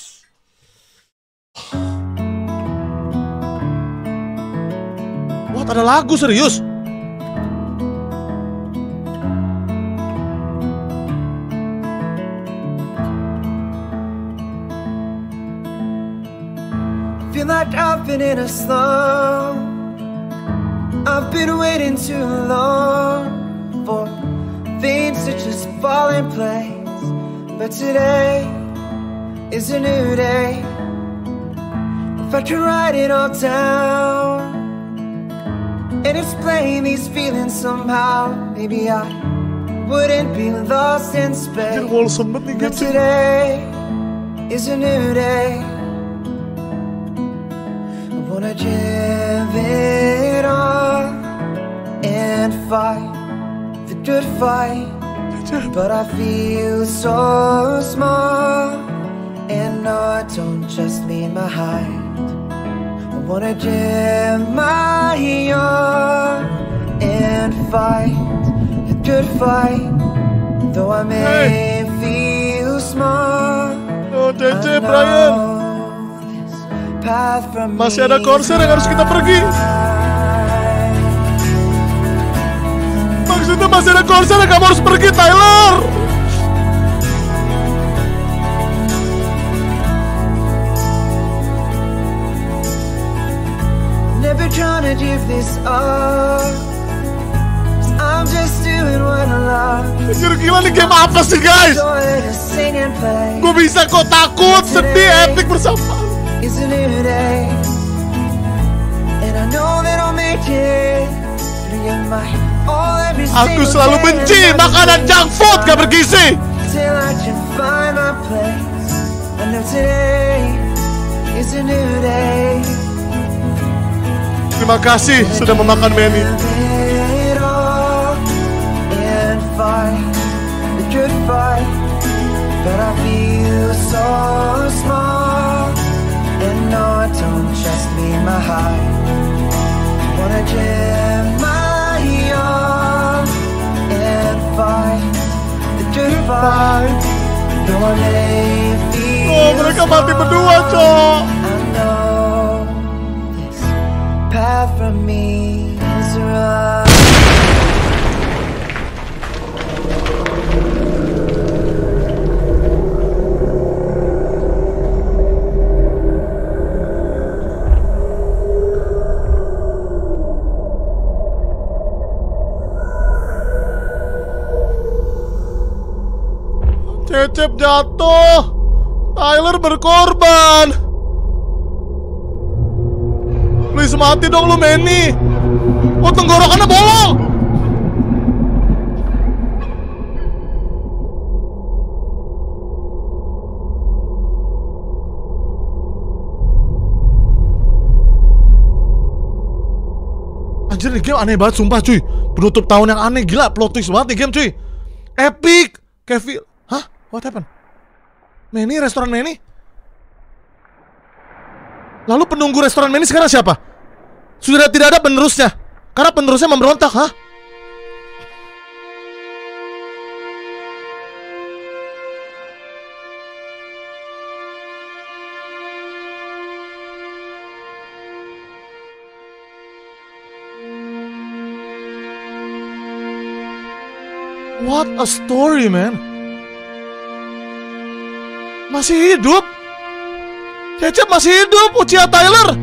Speaker 1: Ada lagu serius?
Speaker 2: Like in a slump. I've been waiting too long for things to just fall in place. But today is a new day. If I could write it all down and explain these feelings somehow, maybe I wouldn't be lost in space.
Speaker 1: Anjir, wholesome banget nih
Speaker 2: But today is a new day. Give it all and fight the good fight. But I feel so small, and no, I don't just mean my height. I wanna give my all and fight the good fight. Though I may feel small.
Speaker 1: Oh,
Speaker 2: I know this path from
Speaker 1: Masih ada konser yang harus kita pergi. Maksudnya masih ada konser yang kamu harus pergi, Tyler.
Speaker 2: Never trying to give this up. I'm just doing what I love.
Speaker 1: Gila nih game apa sih, guys? Gue bisa kok takut, sedih, epic bersama.
Speaker 2: It's a new day. And I know that I'll make it.
Speaker 1: Aku selalu benci makanan junk food gak bergizi.
Speaker 2: Is.
Speaker 1: Terima kasih sudah memakan
Speaker 2: fight. But I feel so small, mean my height. Wanna give my all and fight the good fight. Though I may feel
Speaker 1: Oh, mereka mati berdua, Cok.
Speaker 2: I know this path from me is right.
Speaker 1: Cecep jatuh. Tyler berkorban. Please mati dong lu Manny. Oh tenggorokannya bolong. Anjir nih game aneh banget sumpah cuy Penutup tahun yang aneh gila plot twist banget nih game cuy Epic Kevin? What happened? Manny, restoran Manny? Lalu penunggu restoran Manny sekarang siapa? Sudah tidak ada penerusnya Karena penerusnya memberontak, hah? What a story, man. Masih hidup? Cecep masih hidup, Ucia Tyler.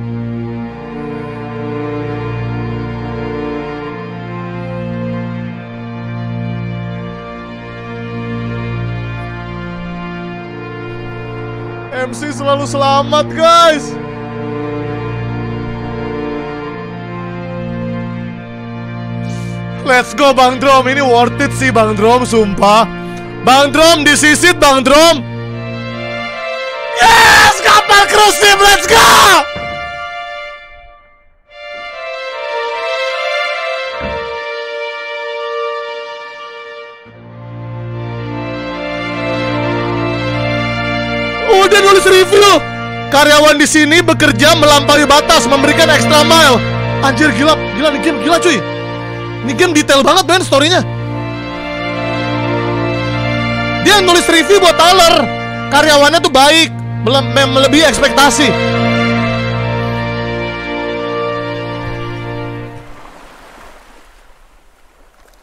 Speaker 1: MC selalu selamat, guys. Let's go Bang Drom Ini worth it sih Bang Drom Sumpah Bang Drom disisit Bang Drom Yes Kapal cruise Let's go dia nulis review Karyawan di sini bekerja melampaui batas, memberikan extra mile. Anjir gila, gila nih game gila cuy. Ini game detail banget men storynya. Dia nulis review buat Tyler. Karyawannya tuh baik, mele- me- melebihi ekspektasi.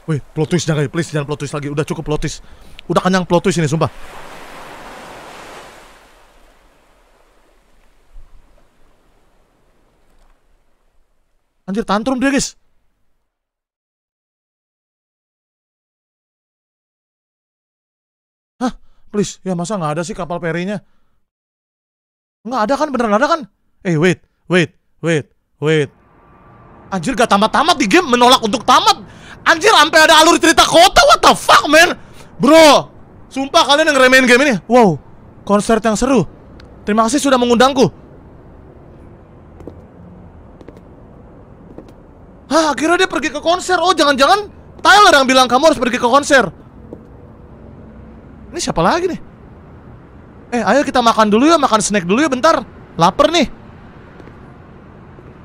Speaker 1: Wih, plot twist jangan, please jangan plot twist lagi. Udah cukup plot twist. Udah kenyang plot twist ini, sumpah. Anjir, tantrum dia, guys. Hah? Please, ya masa nggak ada sih kapal perinya? Nggak ada kan, beneran ada kan? Eh, wait, wait, wait, wait. Anjir, gak tamat-tamat di game, menolak untuk tamat. Anjir, sampai ada alur cerita kota, what the fuck, man? Bro, sumpah kalian yang ngeremehin game ini. Wow, konser yang seru. Terima kasih sudah mengundangku. Hah, akhirnya dia pergi ke konser. Oh, jangan-jangan Tyler yang bilang kamu harus pergi ke konser. Ini siapa lagi nih? Eh, ayo kita makan dulu ya, makan snack dulu ya bentar. Laper nih.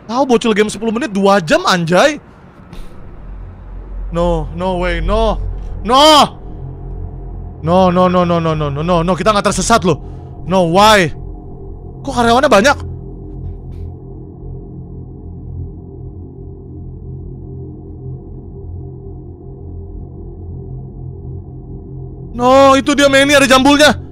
Speaker 1: Tahu bocil game 10 menit 2 jam anjay. No, no way, no. No. No, no, no, no, no, no, no, no, no, kita nggak tersesat loh. No, why? Kok karyawannya banyak? No, itu dia Manny ada jambulnya.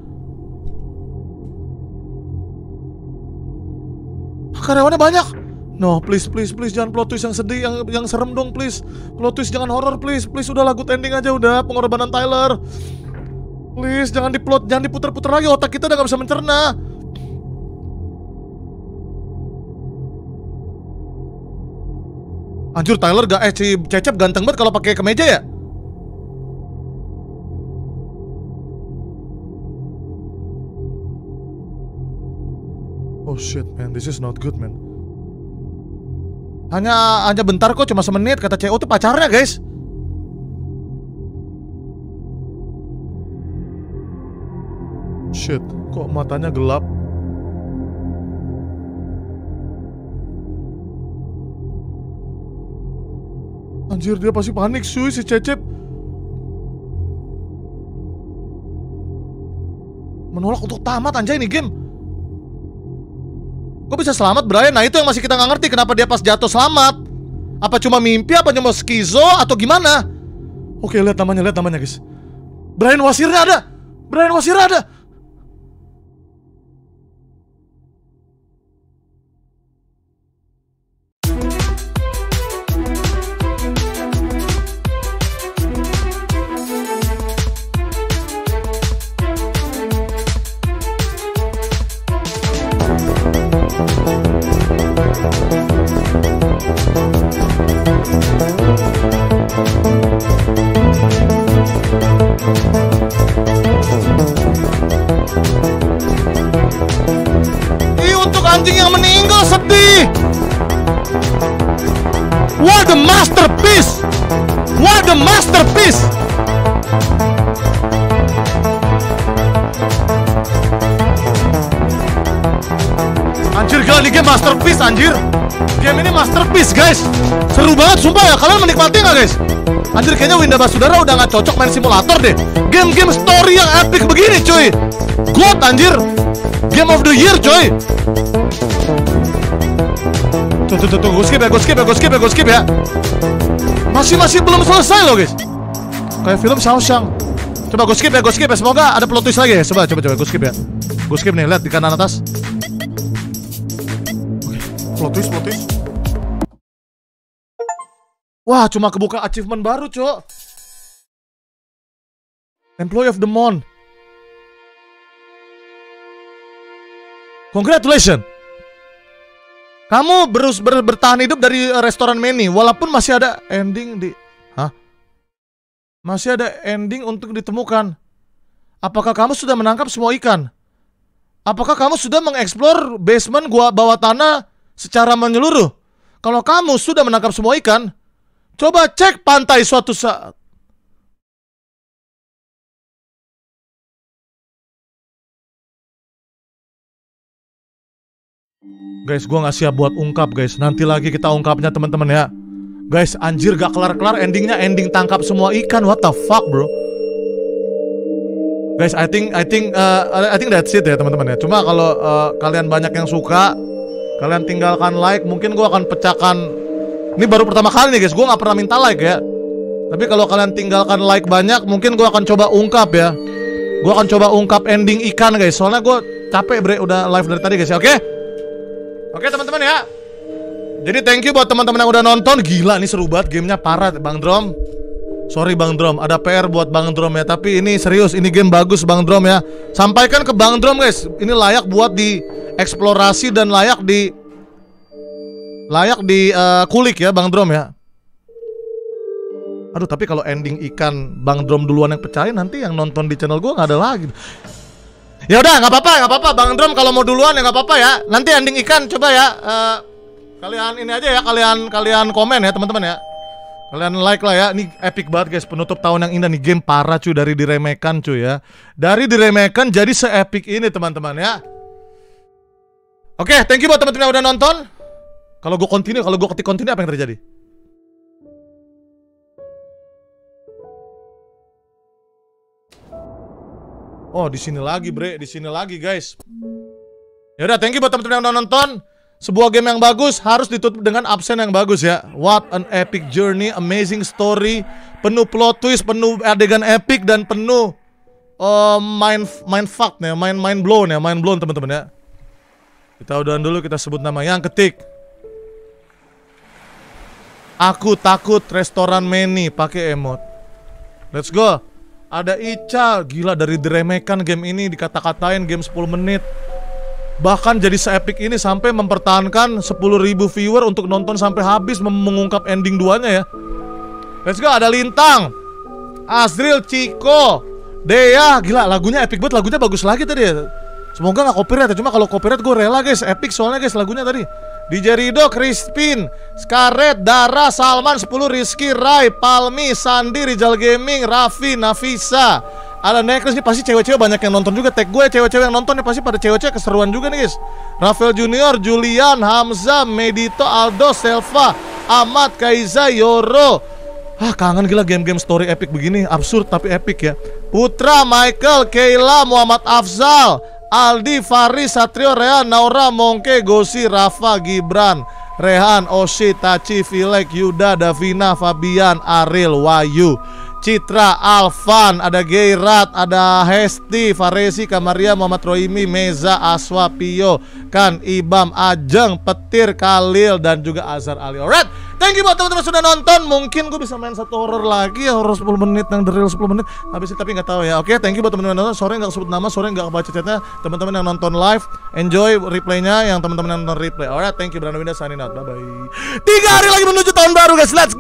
Speaker 1: Karyawannya banyak. No, please, please, please jangan plot twist yang sedih, yang yang serem dong, please. Plot twist jangan horror, please, please. Udah good ending aja udah pengorbanan Tyler. Please, jangan diplot, jangan diputer-puter lagi otak kita udah gak bisa mencerna. Anjur Tyler gak eh si Cecep ganteng banget kalau pakai kemeja ya? Shit man, this is not good man. Hanya hanya bentar kok, cuma semenit kata CEO tuh pacarnya guys. Shit, kok matanya gelap? Anjir dia pasti panik cuy si Cecep Menolak untuk tamat anjay ini game Kok bisa selamat Brian? Nah itu yang masih kita nggak ngerti Kenapa dia pas jatuh selamat. Apa cuma mimpi, apa cuma skizo, atau gimana? Oke lihat namanya, lihat namanya guys. Brian Wasirnya ada! Brian Wasirnya ada anjir. Game ini masterpiece guys. Seru banget sumpah ya. Kalian menikmati nggak guys? Anjir kayaknya Winda Basudara udah nggak cocok main simulator deh. Game-game story yang epic begini cuy. God anjir. Game of the year coy Tuh tuh tuh, tuh. gue skip ya, gue skip ya, gue skip ya, gue skip ya. Masih masih belum selesai loh guys. Kayak film Shawshank. Coba gue skip ya, gue skip ya, semoga ada plot twist lagi ya. Coba, coba, coba, gue skip ya. Gue skip nih, lihat di kanan atas plot twist, Wah, cuma kebuka achievement baru, cok Employee of the Month Congratulations. Kamu berus ber- bertahan hidup dari eh, restoran Manny walaupun masih ada ending di Hah? Masih ada ending untuk ditemukan. Apakah kamu sudah menangkap semua ikan? Apakah kamu sudah mengeksplor basement gua bawah tanah secara menyeluruh? Kalau kamu sudah menangkap semua ikan, coba cek pantai suatu saat. Guys, gua nggak siap buat ungkap guys. Nanti lagi kita ungkapnya teman-teman ya. Guys, anjir gak kelar-kelar endingnya ending tangkap semua ikan. What the fuck, bro? Guys, I think I think uh, I think that's it ya teman-teman ya. Cuma kalau uh, kalian banyak yang suka, kalian tinggalkan like, mungkin gua akan pecahkan. Ini baru pertama kali nih guys, gua nggak pernah minta like ya. Tapi kalau kalian tinggalkan like banyak, mungkin gua akan coba ungkap ya. Gua akan coba ungkap ending ikan guys. Soalnya gua capek bre udah live dari tadi guys ya. Oke? Oke teman-teman ya. Jadi thank you buat teman-teman yang udah nonton. Gila nih seru banget gamenya parah Bang Drom. Sorry Bang Drom, ada PR buat Bang Drom ya. Tapi ini serius, ini game bagus Bang Drom ya. Sampaikan ke Bang Drom guys, ini layak buat dieksplorasi dan layak di layak di uh, kulik ya Bang Drom ya. Aduh tapi kalau ending ikan Bang Drom duluan yang pecahin nanti yang nonton di channel gua nggak ada lagi. Ya udah nggak apa-apa nggak apa-apa Bang Drom kalau mau duluan ya nggak apa-apa ya. Nanti ending ikan coba ya. Uh, kalian ini aja ya kalian kalian komen ya teman-teman ya. Kalian like lah ya. Ini epic banget guys penutup tahun yang indah nih game parah cuy dari diremehkan cuy ya. Dari diremehkan jadi se-epic ini teman-teman ya. Oke, thank you buat teman-teman yang udah nonton. Kalau gue continue, kalau gue ketik continue apa yang terjadi? Oh, di sini lagi, Bre. Di sini lagi, guys. Ya udah, thank you buat teman-teman yang udah nonton. Sebuah game yang bagus harus ditutup dengan absen yang bagus ya. What an epic journey, amazing story, penuh plot twist, penuh adegan epic dan penuh uh, mind mind fuck nih, mind mind blown ya, mind blown teman-teman ya. Kita udahan dulu kita sebut nama yang ketik. Aku takut restoran Meni pakai emot. Let's go. Ada Ica, gila dari diremehkan game ini dikata-katain game 10 menit. Bahkan jadi se-epic ini sampai mempertahankan 10.000 viewer untuk nonton sampai habis mengungkap ending duanya ya. Let's go, ada Lintang. Azril, Ciko, Dea, gila lagunya epic banget, lagunya bagus lagi tadi ya. Semoga nggak copyright ya, cuma kalau copyright gue rela guys, epic soalnya guys lagunya tadi. DJ Rido, Crispin, Scarlett, Dara, Salman, 10, Rizky, Rai, Palmi, Sandi, Rizal Gaming, Raffi, Nafisa. Ada Nekris nih pasti cewek-cewek banyak yang nonton juga. Tag gue cewek-cewek yang nonton nih pasti pada cewek-cewek keseruan juga nih guys. Rafael Junior, Julian, Hamza, Medito, Aldo, Selva, Ahmad, Kaiza, Yoro. Ah kangen gila game-game story epic begini. Absurd tapi epic ya. Putra, Michael, Kayla, Muhammad Afzal Aldi, Faris, Satrio, Rehan, Naura, Mongke, Gosi, Rafa, Gibran, Rehan, Oshi, Taci, Filek, Yuda, Davina, Fabian, Aril, Wayu, Citra, Alvan, ada Geirat, ada Hesti, Faresi, Kamaria, Muhammad Roimi, Meza, Aswa, Pio, Kan, Ibam, Ajeng, Petir, Kalil, dan juga Azhar Ali. Alright, thank you buat teman-teman sudah nonton. Mungkin gue bisa main satu horror lagi ya, horror 10 menit yang real 10 menit. Habis itu tapi nggak tahu ya. Oke, thank you buat teman-teman nonton. Sore nggak sebut nama, sore nggak baca chatnya. Teman-teman yang nonton live, enjoy replaynya. Yang teman-teman yang nonton replay. Alright, thank you. Brandon Winda signing out. Bye bye. Tiga hari lagi menuju tahun baru guys. Let's.